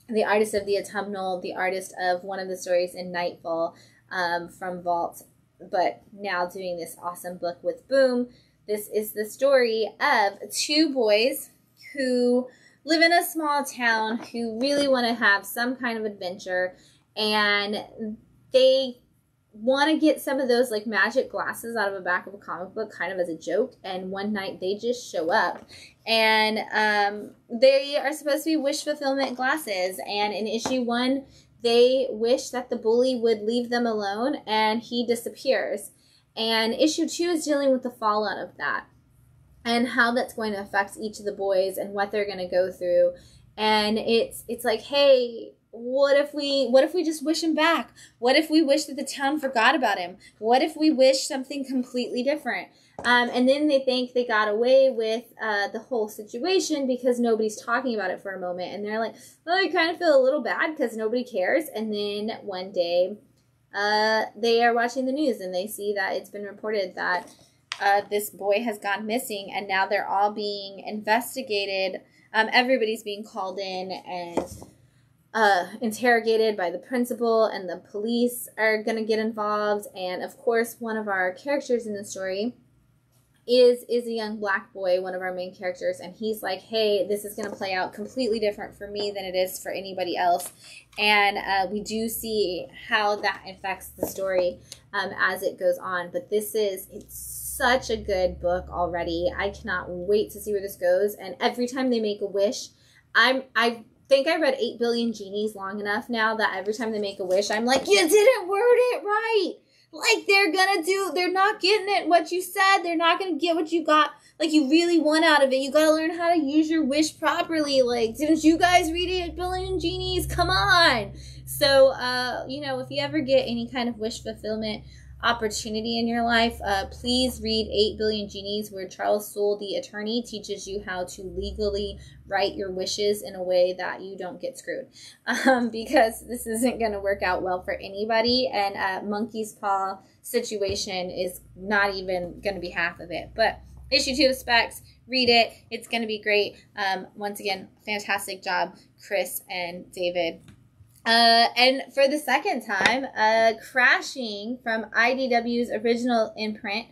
the artist of the autumnal, the artist of one of the stories in Nightfall um, from Vault, but now doing this awesome book with Boom. This is the story of two boys who live in a small town who really want to have some kind of adventure and they want to get some of those like magic glasses out of the back of a comic book kind of as a joke and one night they just show up. And um, they are supposed to be wish fulfillment glasses and in issue one they wish that the bully would leave them alone and he disappears. And issue two is dealing with the fallout of that and how that's going to affect each of the boys and what they're going to go through. And it's it's like hey what if we what if we just wish him back? What if we wish that the town forgot about him? What if we wish something completely different? Um, and then they think they got away with uh, the whole situation because nobody's talking about it for a moment. And they're like well i kind of feel a little bad because nobody cares. And then one day uh, they are watching the news and they see that it's been reported that uh, this boy has gone missing and now they're all being investigated. Um, everybody's being called in and uh, interrogated by the principal, and the police are going to get involved. And of course, one of our characters in the story is is a young black boy, one of our main characters, and he's like, "Hey, this is going to play out completely different for me than it is for anybody else." And uh, we do see how that affects the story um, as it goes on. But this is it's such a good book already. I cannot wait to see where this goes. And every time they make a wish, I'm I think I read 8 billion genies long enough now that every time they make a wish, I'm like, you didn't word it right. Like they're gonna do, they're not getting it what you said. They're not gonna get what you got, like you really want out of it. You gotta learn how to use your wish properly. Like, didn't you guys read 8 billion genies? Come on. So, uh, you know, if you ever get any kind of wish fulfillment, opportunity in your life, uh, please read 8 Billion Genies, where Charles Soule, the attorney, teaches you how to legally write your wishes in a way that you don't get screwed. Um, because this isn't going to work out well for anybody, and uh, Monkey's Paw situation is not even going to be half of it. But issue two of Specs, read it. It's going to be great. Um, once again, fantastic job, Chris and David. Uh, and for the second time, uh, Crashing from IDW's original imprint.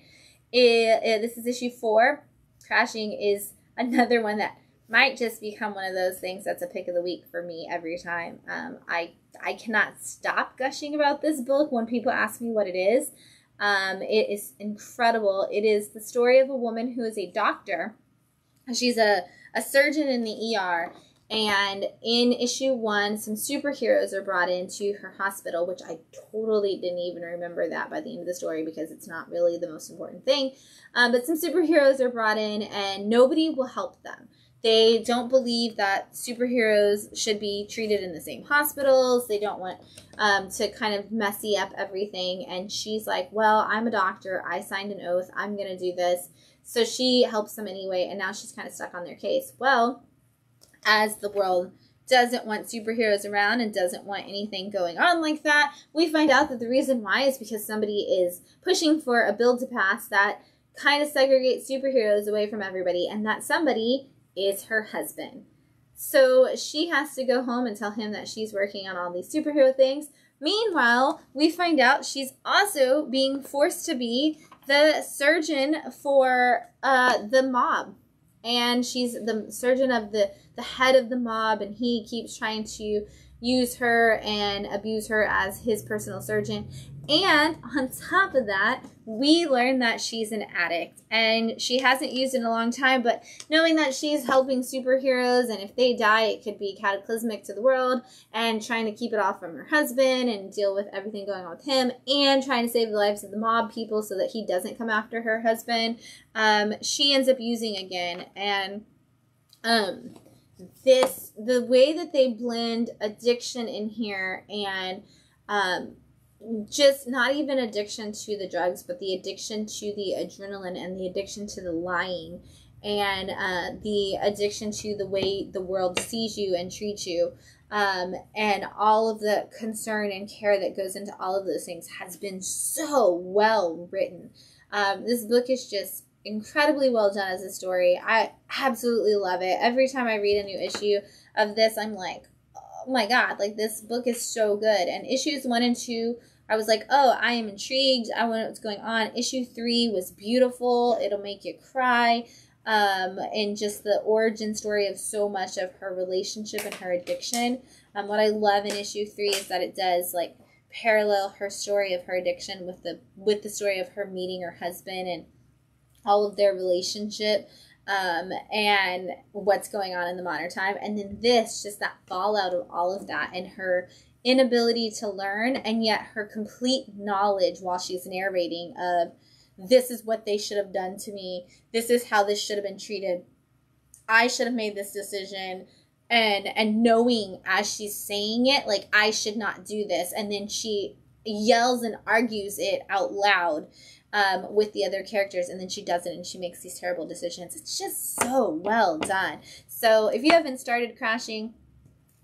It, it, this is issue four. Crashing is another one that might just become one of those things that's a pick of the week for me every time. Um, I I cannot stop gushing about this book when people ask me what it is. Um, it is incredible. It is the story of a woman who is a doctor. She's a, a surgeon in the ER and in issue one, some superheroes are brought into her hospital, which I totally didn't even remember that by the end of the story because it's not really the most important thing. Um, but some superheroes are brought in, and nobody will help them. They don't believe that superheroes should be treated in the same hospitals. They don't want um, to kind of messy up everything. And she's like, Well, I'm a doctor. I signed an oath. I'm going to do this. So she helps them anyway. And now she's kind of stuck on their case. Well, as the world doesn't want superheroes around and doesn't want anything going on like that, we find out that the reason why is because somebody is pushing for a bill to pass that kind of segregates superheroes away from everybody, and that somebody is her husband. So she has to go home and tell him that she's working on all these superhero things. Meanwhile, we find out she's also being forced to be the surgeon for uh, the mob. And she's the surgeon of the the head of the mob and he keeps trying to use her and abuse her as his personal surgeon. And on top of that, we learn that she's an addict and she hasn't used in a long time, but knowing that she's helping superheroes and if they die, it could be cataclysmic to the world and trying to keep it off from her husband and deal with everything going on with him and trying to save the lives of the mob people so that he doesn't come after her husband, um, she ends up using again. And um, this the way that they blend addiction in here and um, just not even addiction to the drugs, but the addiction to the adrenaline and the addiction to the lying and uh, the addiction to the way the world sees you and treats you. Um, and all of the concern and care that goes into all of those things has been so well written. Um, this book is just incredibly well done as a story. I absolutely love it. Every time I read a new issue of this, I'm like, oh my god, like this book is so good. And issues one and two, I was like, oh, I am intrigued. I want what's going on. Issue three was beautiful. It'll make you cry. Um, and just the origin story of so much of her relationship and her addiction. Um, what I love in issue three is that it does like parallel her story of her addiction with the with the story of her meeting her husband and all of their relationship um, and what's going on in the modern time. And then this, just that fallout of all of that and her inability to learn, and yet her complete knowledge while she's narrating of this is what they should have done to me, this is how this should have been treated. I should have made this decision and and knowing as she's saying it like I should not do this and then she yells and argues it out loud um, with the other characters, and then she does it and she makes these terrible decisions. It's just so well done. So if you haven't started Crashing,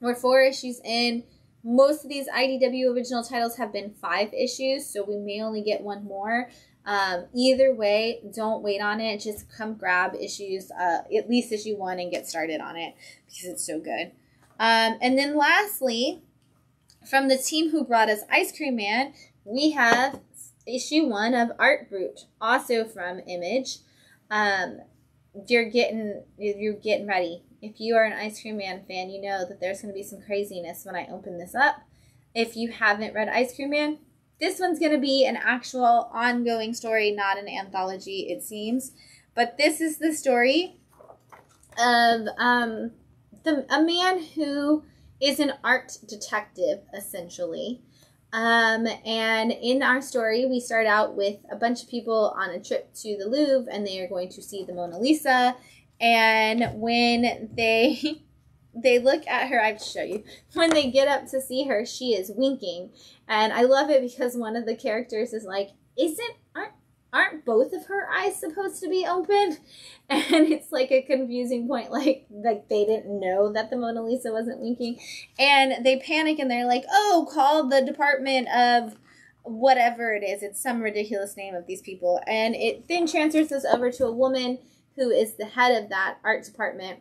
we're four issues in. Most of these IDW original titles have been five issues, so we may only get one more. Um, either way, don't wait on it. Just come grab issues, uh, at least issue one, and get started on it because it's so good. Um, and then lastly, from the team who brought us Ice Cream Man, we have issue one of Art Brut, also from Image. Um, you're getting you're getting ready. If you are an Ice Cream Man fan, you know that there's going to be some craziness when I open this up. If you haven't read Ice Cream Man, this one's going to be an actual ongoing story, not an anthology, it seems. But this is the story of um, the, a man who is an art detective, essentially. Um, and in our story, we start out with a bunch of people on a trip to the Louvre, and they are going to see the Mona Lisa. And when they they look at her, I have to show you. When they get up to see her, she is winking, and I love it because one of the characters is like, "Isn't aren't aren't both of her eyes supposed to be open? And it's like a confusing point, like like they didn't know that the Mona Lisa wasn't winking, and they panic and they're like, "Oh, call the Department of." Whatever it is, it's some ridiculous name of these people, and it then transfers us over to a woman who is the head of that art department,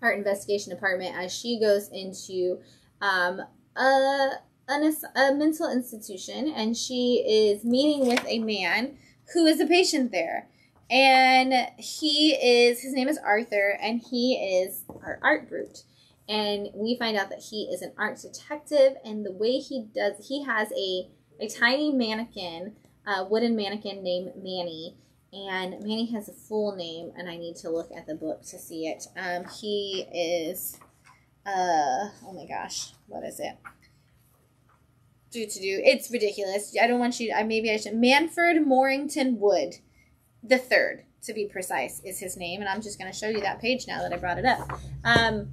art investigation department, as she goes into um, a, a mental institution, and she is meeting with a man who is a patient there. And he is, his name is Arthur, and he is our art brute. And we find out that he is an art detective, and the way he does, he has a, a tiny mannequin, a wooden mannequin named Manny. And Manny has a full name, and I need to look at the book to see it. Um, he is, uh, oh my gosh, what is it? Do to do. It's ridiculous. I don't want you. I maybe I should. Manford Morrington Wood, the third to be precise, is his name, and I'm just going to show you that page now that I brought it up. Um,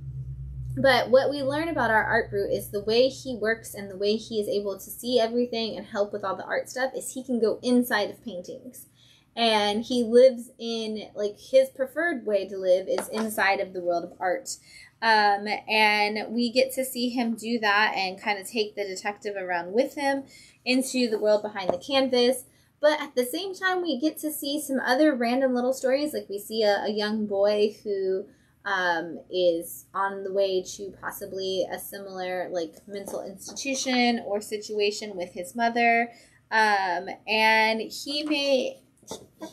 but what we learn about our art brute is the way he works and the way he is able to see everything and help with all the art stuff is he can go inside of paintings. And he lives in, like, his preferred way to live is inside of the world of art. Um, and we get to see him do that and kind of take the detective around with him into the world behind the canvas. But at the same time, we get to see some other random little stories. Like we see a, a young boy who um, is on the way to possibly a similar like mental institution or situation with his mother. Um, and he may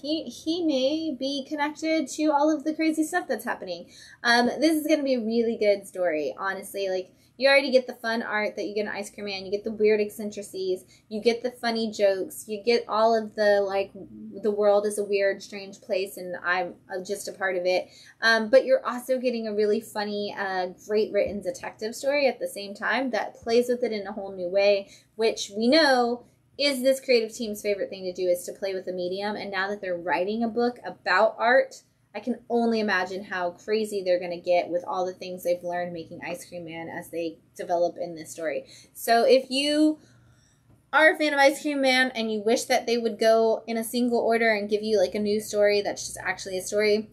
he he may be connected to all of the crazy stuff that's happening. Um, this is gonna be a really good story, honestly. Like you already get the fun art that you get in Ice Cream Man, you get the weird eccentricities, you get the funny jokes, you get all of the like the world is a weird, strange place, and I'm just a part of it. Um, but you're also getting a really funny, uh, great written detective story at the same time that plays with it in a whole new way, which we know is this creative team's favorite thing to do is to play with the medium and now that they're writing a book about art i can only imagine how crazy they're going to get with all the things they've learned making ice cream man as they develop in this story so if you are a fan of ice cream man and you wish that they would go in a single order and give you like a new story that's just actually a story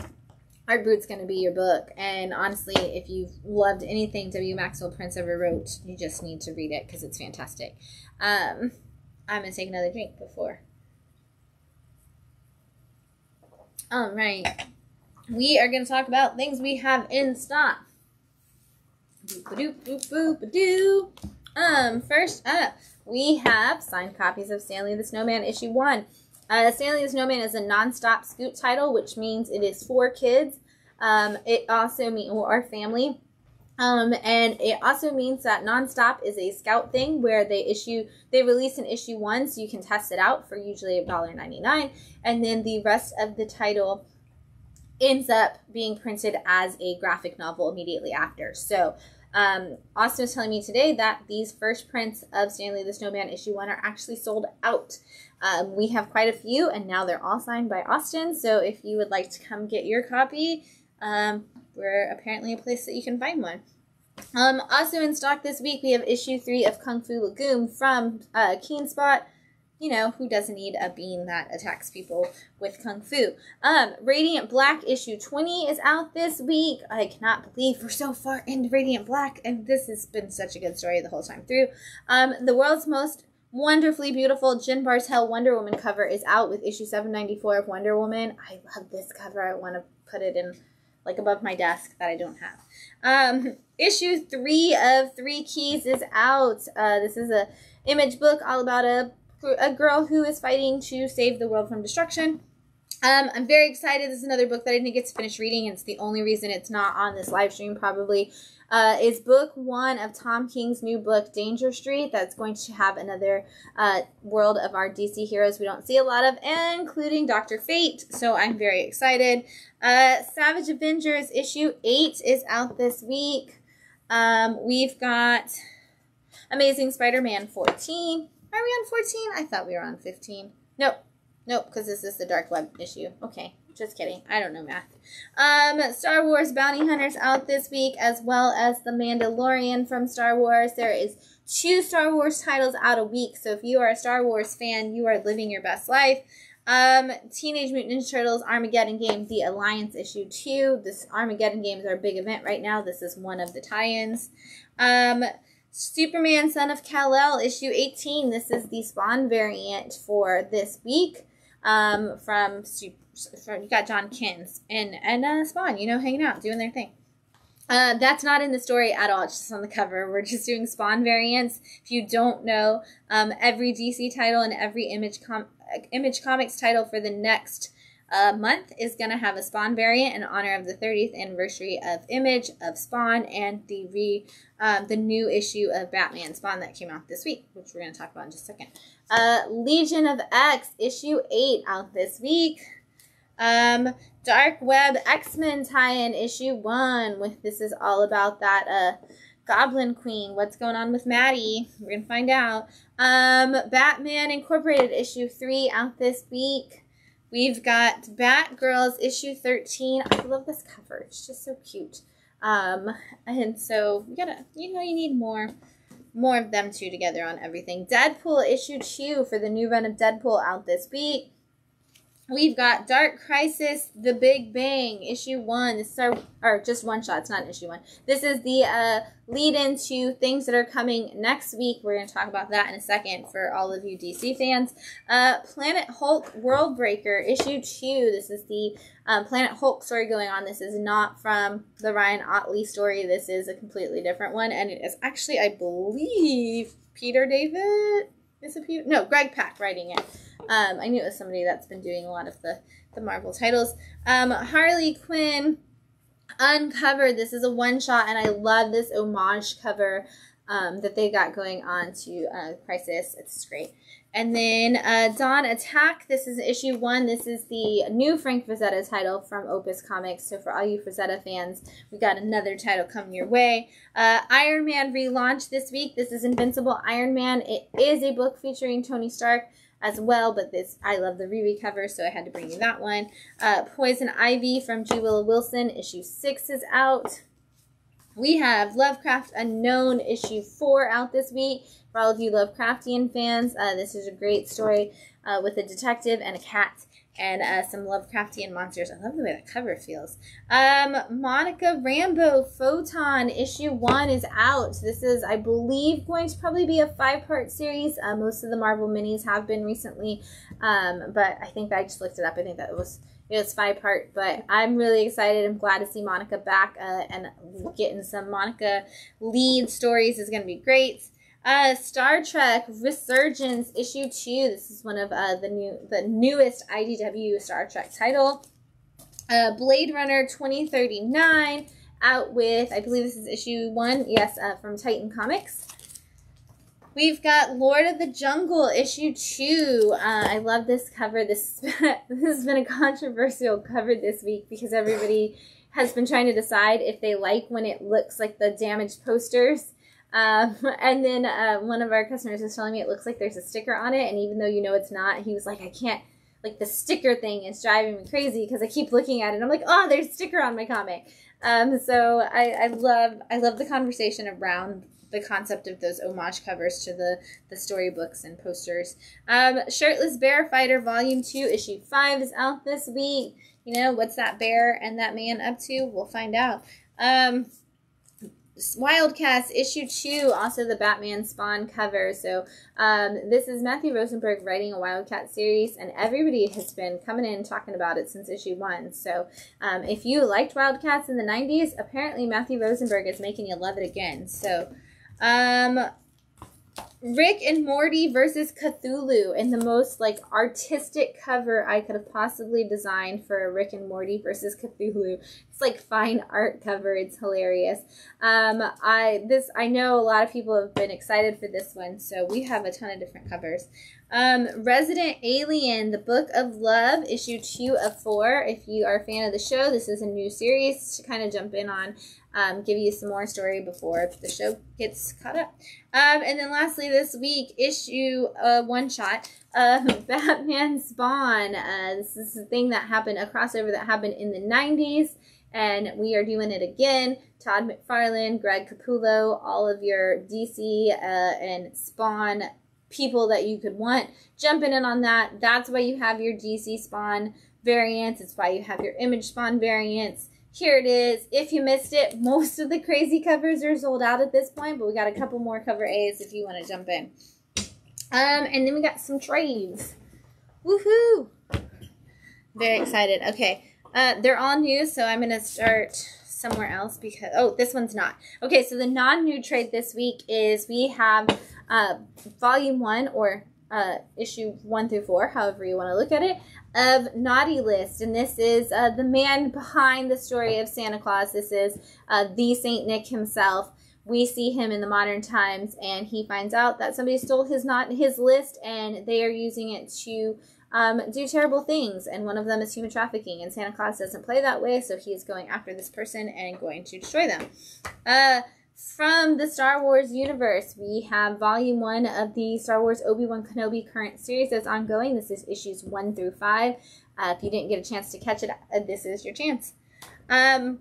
Art Brut's going to be your book. And honestly, if you've loved anything W. Maxwell Prince ever wrote, you just need to read it because it's fantastic. Um, I'm gonna take another drink before. All right, we are gonna talk about things we have in stock. Um, first up, we have signed copies of Stanley the Snowman issue one. Uh, Stanley the Snowman is a non-stop Scout title, which means it is for kids. Um, it also means or family. Um, and it also means that nonstop is a scout thing where they issue they release an issue one so you can test it out for usually $1.99 and then the rest of the title ends up being printed as a graphic novel immediately after. So um, Austin was telling me today that these first prints of Stanley the Snowman issue one are actually sold out. Um, we have quite a few, and now they're all signed by Austin. So if you would like to come get your copy, um, we're apparently a place that you can find one. Um, also in stock this week, we have issue three of Kung Fu Legume from uh, Keenspot. You know, who doesn't need a bean that attacks people with Kung Fu? Um, Radiant Black issue 20 is out this week. I cannot believe we're so far into Radiant Black, and this has been such a good story the whole time through. Um, the world's most wonderfully beautiful Jen Bartel Wonder Woman cover is out with issue 794 of Wonder Woman. I love this cover. I want to put it in like above my desk that I don't have. Um, issue three of Three Keys is out. Uh, this is a image book all about a a girl who is fighting to save the world from destruction. Um, I'm very excited. This is another book that I didn't get to finish reading, it's the only reason it's not on this live stream, probably. Uh, is book one of Tom King's new book, Danger Street. That's going to have another uh, world of our DC heroes we don't see a lot of, including Dr. Fate. So I'm very excited. Uh, Savage Avengers issue 8 is out this week. Um, we've got Amazing Spider Man 14. Are we on 14? I thought we were on 15. Nope. Nope, because this is the Dark Web issue. Okay, just kidding. I don't know math. Um, Star Wars Bounty Hunters out this week, as well as The Mandalorian from Star Wars. There is two Star Wars titles out a week, so if you are a Star Wars fan, you are living your best life. Um, Teenage Mutant Ninja Turtles Armageddon game, the Alliance issue two. This Armageddon game is our big event right now. This is one of the tie-ins. Um, Superman Son of Kal-El issue 18. This is the Spawn variant for this week. Um, from, you got Jon Kent and and Spawn, you know, hanging out, doing their thing. Uh, that's not in the story at all. It's just on the cover. We're just doing Spawn variants. If you don't know, um, every DC title and every Image com- Image Comics title for the next uh, month is going to have a Spawn variant in honor of the 30th anniversary of Image of Spawn and the re um, the new issue of Batman Spawn that came out this week, which we're going to talk about in just a second. Uh, Legion of X issue eight out this week. Um, Dark Web X Men tie-in issue one. With this is all about that uh, Goblin Queen. What's going on with Maddie? We're gonna find out. Um, Batman Incorporated issue three out this week. We've got Batgirls issue 13. I love this cover. It's just so cute. Um, and so we gotta, you know, you need more, more of them two together on everything. Deadpool issue two for the new run of Deadpool out this week. We've got Dark Crisis, The Big Bang, issue one. This is our, or just one shot. It's not issue one. This is the uh, lead into things that are coming next week. We're going to talk about that in a second for all of you DC fans. Uh, Planet Hulk World Breaker, issue two. This is the um, Planet Hulk story going on. This is not from the Ryan Ottley story. This is a completely different one. And it is actually, I believe, Peter David. Is? No, Greg Pak writing it. Um, I knew it was somebody that's been doing a lot of the, the Marvel titles. Um, Harley Quinn Uncovered. This is a one shot, and I love this homage cover um, that they got going on to uh, Crisis. It's great. And then uh, Dawn Attack. This is issue one. This is the new Frank Frazetta title from Opus Comics. So for all you Frazetta fans, we got another title coming your way. Uh, Iron Man relaunch this week. This is Invincible Iron Man. It is a book featuring Tony Stark as well, but this I love the Riri cover, so I had to bring you that one. Uh, Poison Ivy from G. Willow Wilson, issue six is out. We have Lovecraft Unknown issue four out this week. For all of you Lovecraftian fans, uh, this is a great story uh, with a detective and a cat and uh, some Lovecraftian monsters. I love the way that cover feels. Um, Monica Rambeau Photon issue one is out. This is, I believe, going to probably be a five part series. Uh, most of the Marvel minis have been recently, um, but I think I just looked it up. I think that it was it was five part, but I'm really excited. I'm glad to see Monica back uh, and getting some Monica lead stories is going to be great. Uh, Star Trek Resurgence issue two. This is one of uh, the new, the newest IDW Star Trek title. Uh, Blade Runner 2039 out with, I believe this is issue one, yes, uh, from Titan Comics. We've got Lord of the Jungle issue two. Uh, I love this cover. This this has been a controversial cover this week because everybody has been trying to decide if they like when it looks like the damaged posters. Um, and then uh, one of our customers was telling me it looks like there's a sticker on it, and even though you know it's not, he was like, I can't. Like the sticker thing is driving me crazy because I keep looking at it. I'm like, oh, there's a sticker on my comic. Um, so I, I love I love the conversation around the concept of those homage covers to the the storybooks and posters. Um, Shirtless Bear Fighter Volume Two, Issue Five is out this week. You know what's that bear and that man up to? We'll find out. Um, Wildcats issue two, also the Batman Spawn cover. So um, this is Matthew Rosenberg writing a Wildcat series, and everybody has been coming in talking about it since issue one. So um, if you liked Wildcats in the '90s, apparently Matthew Rosenberg is making you love it again. So um, Rick and Morty versus Cthulhu in the most like artistic cover I could have possibly designed for a Rick and Morty versus Cthulhu. It's like fine art cover. It's hilarious. Um, I this I know a lot of people have been excited for this one, so we have a ton of different covers. Um, Resident Alien, the Book of Love, issue two of four. If you are a fan of the show, this is a new series to kind of jump in on um, give you some more story before the show gets caught up. Um, and then lastly, this week, issue uh, one shot of Batman Spawn. Uh, this is a thing that happened, a crossover that happened in the 90s, and we are doing it again. Todd McFarlane, Greg Capullo, all of your DC uh, and Spawn people that you could want jumping in on that. That's why you have your DC Spawn variants. It's why you have your Image Spawn variants here it is. If you missed it, most of the crazy covers are sold out at this point, but we got a couple more cover A's if you want to jump in. Um, and then we got some trades. Woohoo! Very excited. Okay, uh, they're all new, so I'm going to start somewhere else because, oh, this one's not. Okay, so the non-new trade this week is we have uh, volume one or uh, issue one through four, however you want to look at it, of Naughty List. And this is uh, the man behind the story of Santa Claus. This is uh, the Saint Nick himself. We see him in the modern times, and he finds out that somebody stole his not his list, and they are using it to um, do terrible things. And one of them is human trafficking. And Santa Claus doesn't play that way, so he is going after this person and going to destroy them. Uh, from the Star Wars universe, we have volume one of the Star Wars Obi Wan Kenobi current series that's ongoing. This is issues one through five. Uh, if you didn't get a chance to catch it, uh, this is your chance. Um,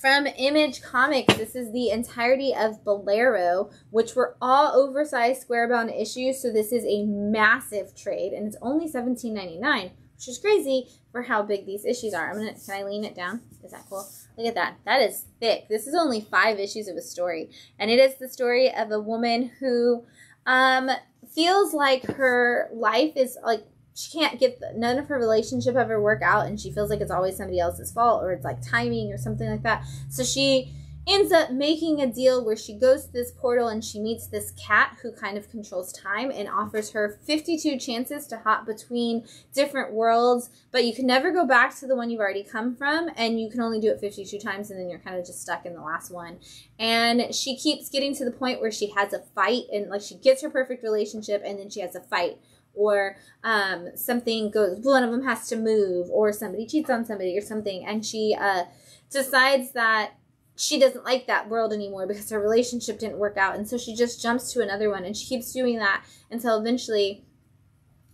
from Image Comics, this is the entirety of Bolero, which were all oversized square bound issues. So this is a massive trade, and it's only seventeen ninety nine, which is crazy for how big these issues are. I'm gonna can I lean it down? Is that cool? Look at that. That is thick. This is only five issues of a story. And it is the story of a woman who um, feels like her life is like she can't get the, none of her relationship ever work out and she feels like it's always somebody else's fault or it's like timing or something like that. So she ends up making a deal where she goes to this portal and she meets this cat who kind of controls time and offers her 52 chances to hop between different worlds, but you can never go back to the one you've already come from and you can only do it 52 times and then you're kind of just stuck in the last one. And she keeps getting to the point where she has a fight and like she gets her perfect relationship and then she has a fight. Or um, something goes one of them has to move or somebody cheats on somebody or something. And she uh, decides that she doesn't like that world anymore because her relationship didn't work out. And so she just jumps to another one and she keeps doing that until eventually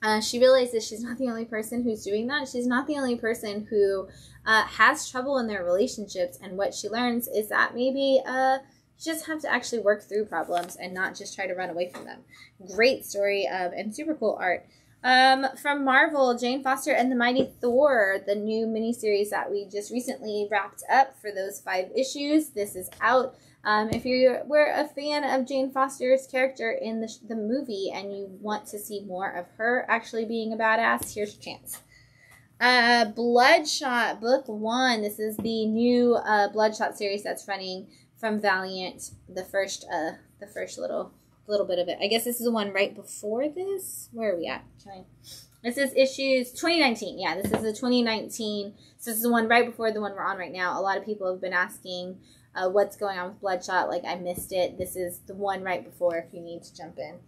uh, she realizes she's not the only person who's doing that. She's not the only person who uh, has trouble in their relationships. And what she learns is that maybe uh, you just have to actually work through problems and not just try to run away from them. Great story of and super cool art. Um, from Marvel, Jane Foster and the Mighty Thor, the new miniseries that we just recently wrapped up for those five issues. This is out. Um, if you were a fan of Jane Foster's character in the, the movie and you want to see more of her actually being a badass, here's your chance. Uh, Bloodshot, book one. This is the new uh, Bloodshot series that's running from Valiant. The first, uh, the first little little bit of it. I guess this is the one right before this. Where are we at? This is issues 2019. Yeah, this is the 2019. So this is the one right before the one we're on right now. A lot of people have been asking uh, what's going on with Bloodshot. Like I missed it. This is the one right before if you need to jump in.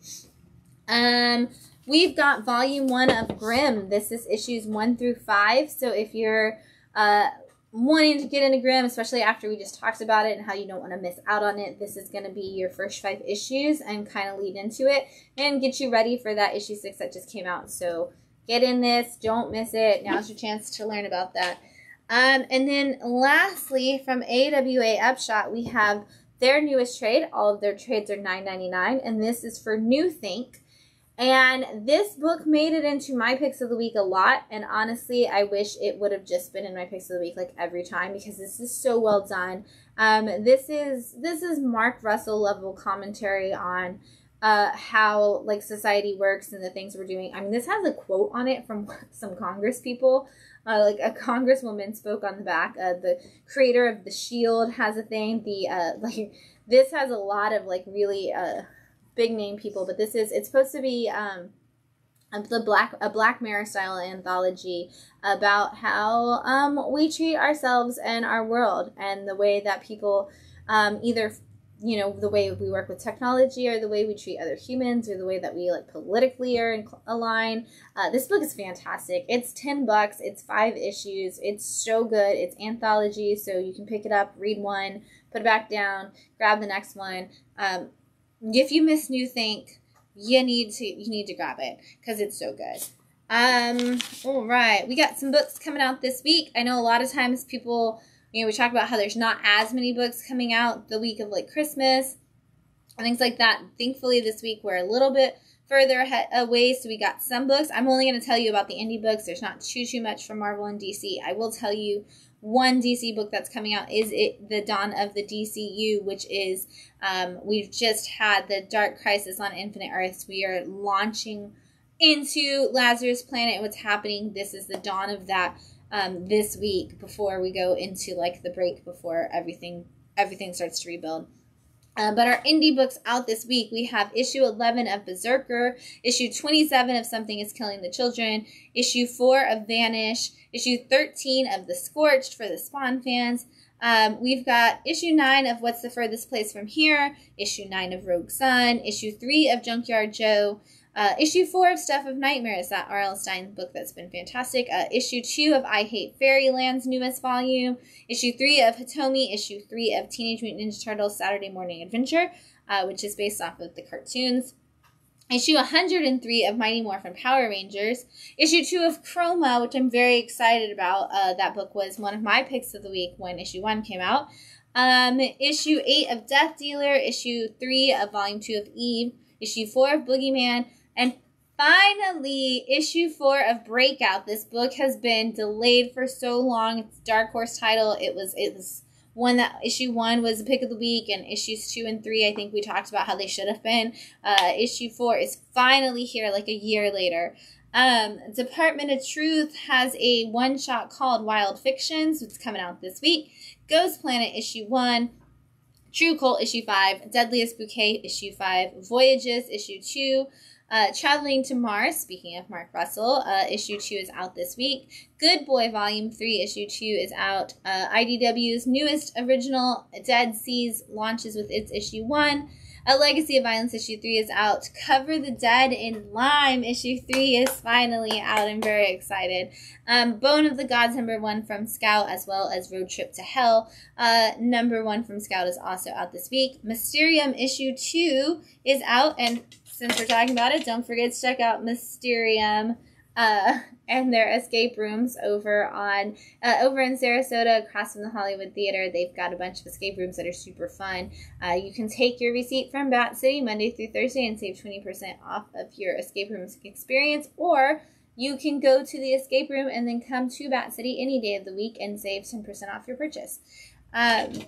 Um, we've got volume one of Grim. This is issues one through five. So if you're uh, wanting to get into Grim, especially after we just talked about it and how you don't want to miss out on it, this is going to be your first five issues and kind of lead into it and get you ready for that issue six that just came out. So get in this, don't miss it. Now's your chance to learn about that. Um, and then lastly, from AWA Upshot, we have their newest trade. All of their trades are $9.99, and this is for New Think. And this book made it into my picks of the week a lot. And honestly, I wish it would have just been in my picks of the week like every time because this is so well done. Um, this is this is Mark Russell level commentary on uh, how like society works and the things we're doing. I mean, this has a quote on it from some Congress people. Uh, like a congresswoman spoke on the back. Uh, the creator of the Shield has a thing. The uh, like this has a lot of like really uh big name people, but this is it's supposed to be um the black a black mirror style anthology about how um we treat ourselves and our world and the way that people um either you know the way we work with technology or the way we treat other humans or the way that we like politically are in align. Uh, this book is fantastic. It's 10 bucks. It's five issues. It's so good. It's anthology so you can pick it up read one put it back down grab the next one. Um, if you miss New Think, you need to you need to grab it because it's so good. Um, all right, we got some books coming out this week. I know a lot of times people, you know, we talk about how there's not as many books coming out the week of like Christmas and things like that. Thankfully, this week we're a little bit further away, so we got some books. I'm only going to tell you about the indie books. There's not too too much from Marvel and DC. I will tell you one DC book that's coming out is it the dawn of the DCU, which is um, we've just had the Dark Crisis on Infinite Earths. We are launching into Lazarus Planet. What's happening? This is the dawn of that um, this week before we go into like the break before everything everything starts to rebuild. Uh, but our indie books out this week, we have issue 11 of Berserker, issue 27 of Something is Killing the Children, issue 4 of Vanish, issue 13 of The Scorched for the Spawn fans. Um, we've got issue 9 of What's the Furthest Place from Here, issue 9 of Rogue Sun, issue 3 of Junkyard Joe, uh, issue 4 of Stuff of Nightmares, that R.L. Stine book that's been fantastic. Uh, issue 2 of I Hate Fairyland's newest volume. Issue 3 of Hitomi. Issue 3 of Teenage Mutant Ninja Turtles Saturday Morning Adventure, uh, which is based off of the cartoons. Issue 103 of Mighty Morphin Power Rangers. Issue 2 of Chroma, which I'm very excited about. Uh, that book was one of my picks of the week when issue 1 came out. Um, issue 8 of Death Dealer. Issue 3 of Volume 2 of Eve. Issue 4 of Boogeyman. And finally, issue 4 of Breakout. This book has been delayed for so long. It's Dark Horse title. It was it was one that issue one was the pick of the week, and issues two and three, I think we talked about how they should have been. Uh, issue four is finally here, like a year later. Um, Department of Truth has a one shot called Wild Fictions, it's coming out this week. Ghost Planet issue one. True Cult issue five. Deadliest Bouquet issue five. Voyages issue two. Uh, Traveling to Mars, speaking of Mark Russell, uh, issue 2 is out this week. Good Boy, volume 3, issue 2 is out. Uh, IDW's newest original, Dead Seas, launches with its issue 1. A Legacy of Violence, issue 3 is out. Cover the Dead in Lime, issue 3 is finally out. I'm very excited. Um, Bone of the Gods, number 1 from Scout, as well as Road Trip to Hell. Uh, number 1 from Scout is also out this week. Mysterium, issue 2 is out, and since we're talking about it, don't forget to check out Mysterium uh, and their escape rooms over on uh, over in Sarasota, across from the Hollywood Theater. They've got a bunch of escape rooms that are super fun. Uh, you can take your receipt from Bat City Monday through Thursday and save twenty percent off of your escape room experience, or you can go to the escape room and then come to Bat City any day of the week and save ten percent off your purchase. Um,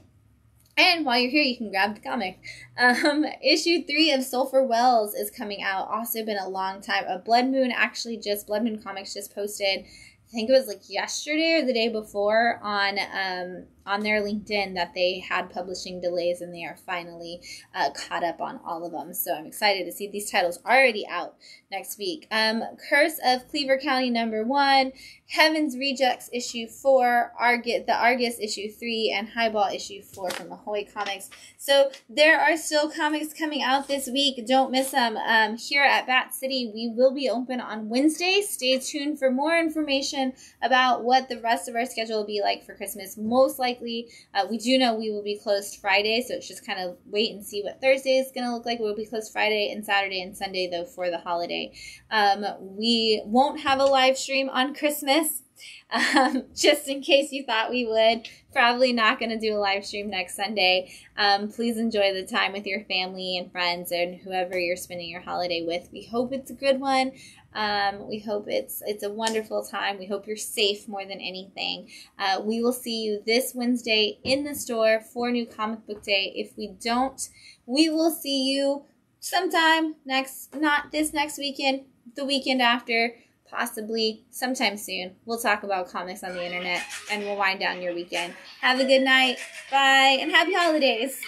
and while you're here, you can grab the comic. Um, issue three of Sulphur Wells is coming out. Also been a long time. A Blood Moon actually just Blood Moon Comics just posted. I think it was like yesterday or the day before on um, on their LinkedIn that they had publishing delays and they are finally uh, caught up on all of them. So I'm excited to see these titles already out next week. Um, Curse of Cleaver County number one, Heaven's Rejects issue four, Argus, the Argus issue three, and Highball issue four from Ahoy Comics. So there are still comics coming out this week. Don't miss them. Um, here at Bat City, we will be open on Wednesday. Stay tuned for more information about what the rest of our schedule will be like for Christmas. Most likely, uh, we do know we will be closed Friday, so it's just kind of wait and see what Thursday is going to look like. We'll be closed Friday and Saturday and Sunday, though, for the holiday. Um, we won't have a live stream on Christmas. Um, just in case you thought we would, probably not going to do a live stream next Sunday. Um, please enjoy the time with your family and friends and whoever you're spending your holiday with. We hope it's a good one. Um, we hope it's it's a wonderful time. We hope you're safe more than anything. Uh, we will see you this Wednesday in the store for New Comic Book Day. If we don't, we will see you sometime next, not this next weekend, the weekend after possibly sometime soon. We'll talk about comics on the internet and we'll wind down your weekend. Have a good night. Bye and happy holidays.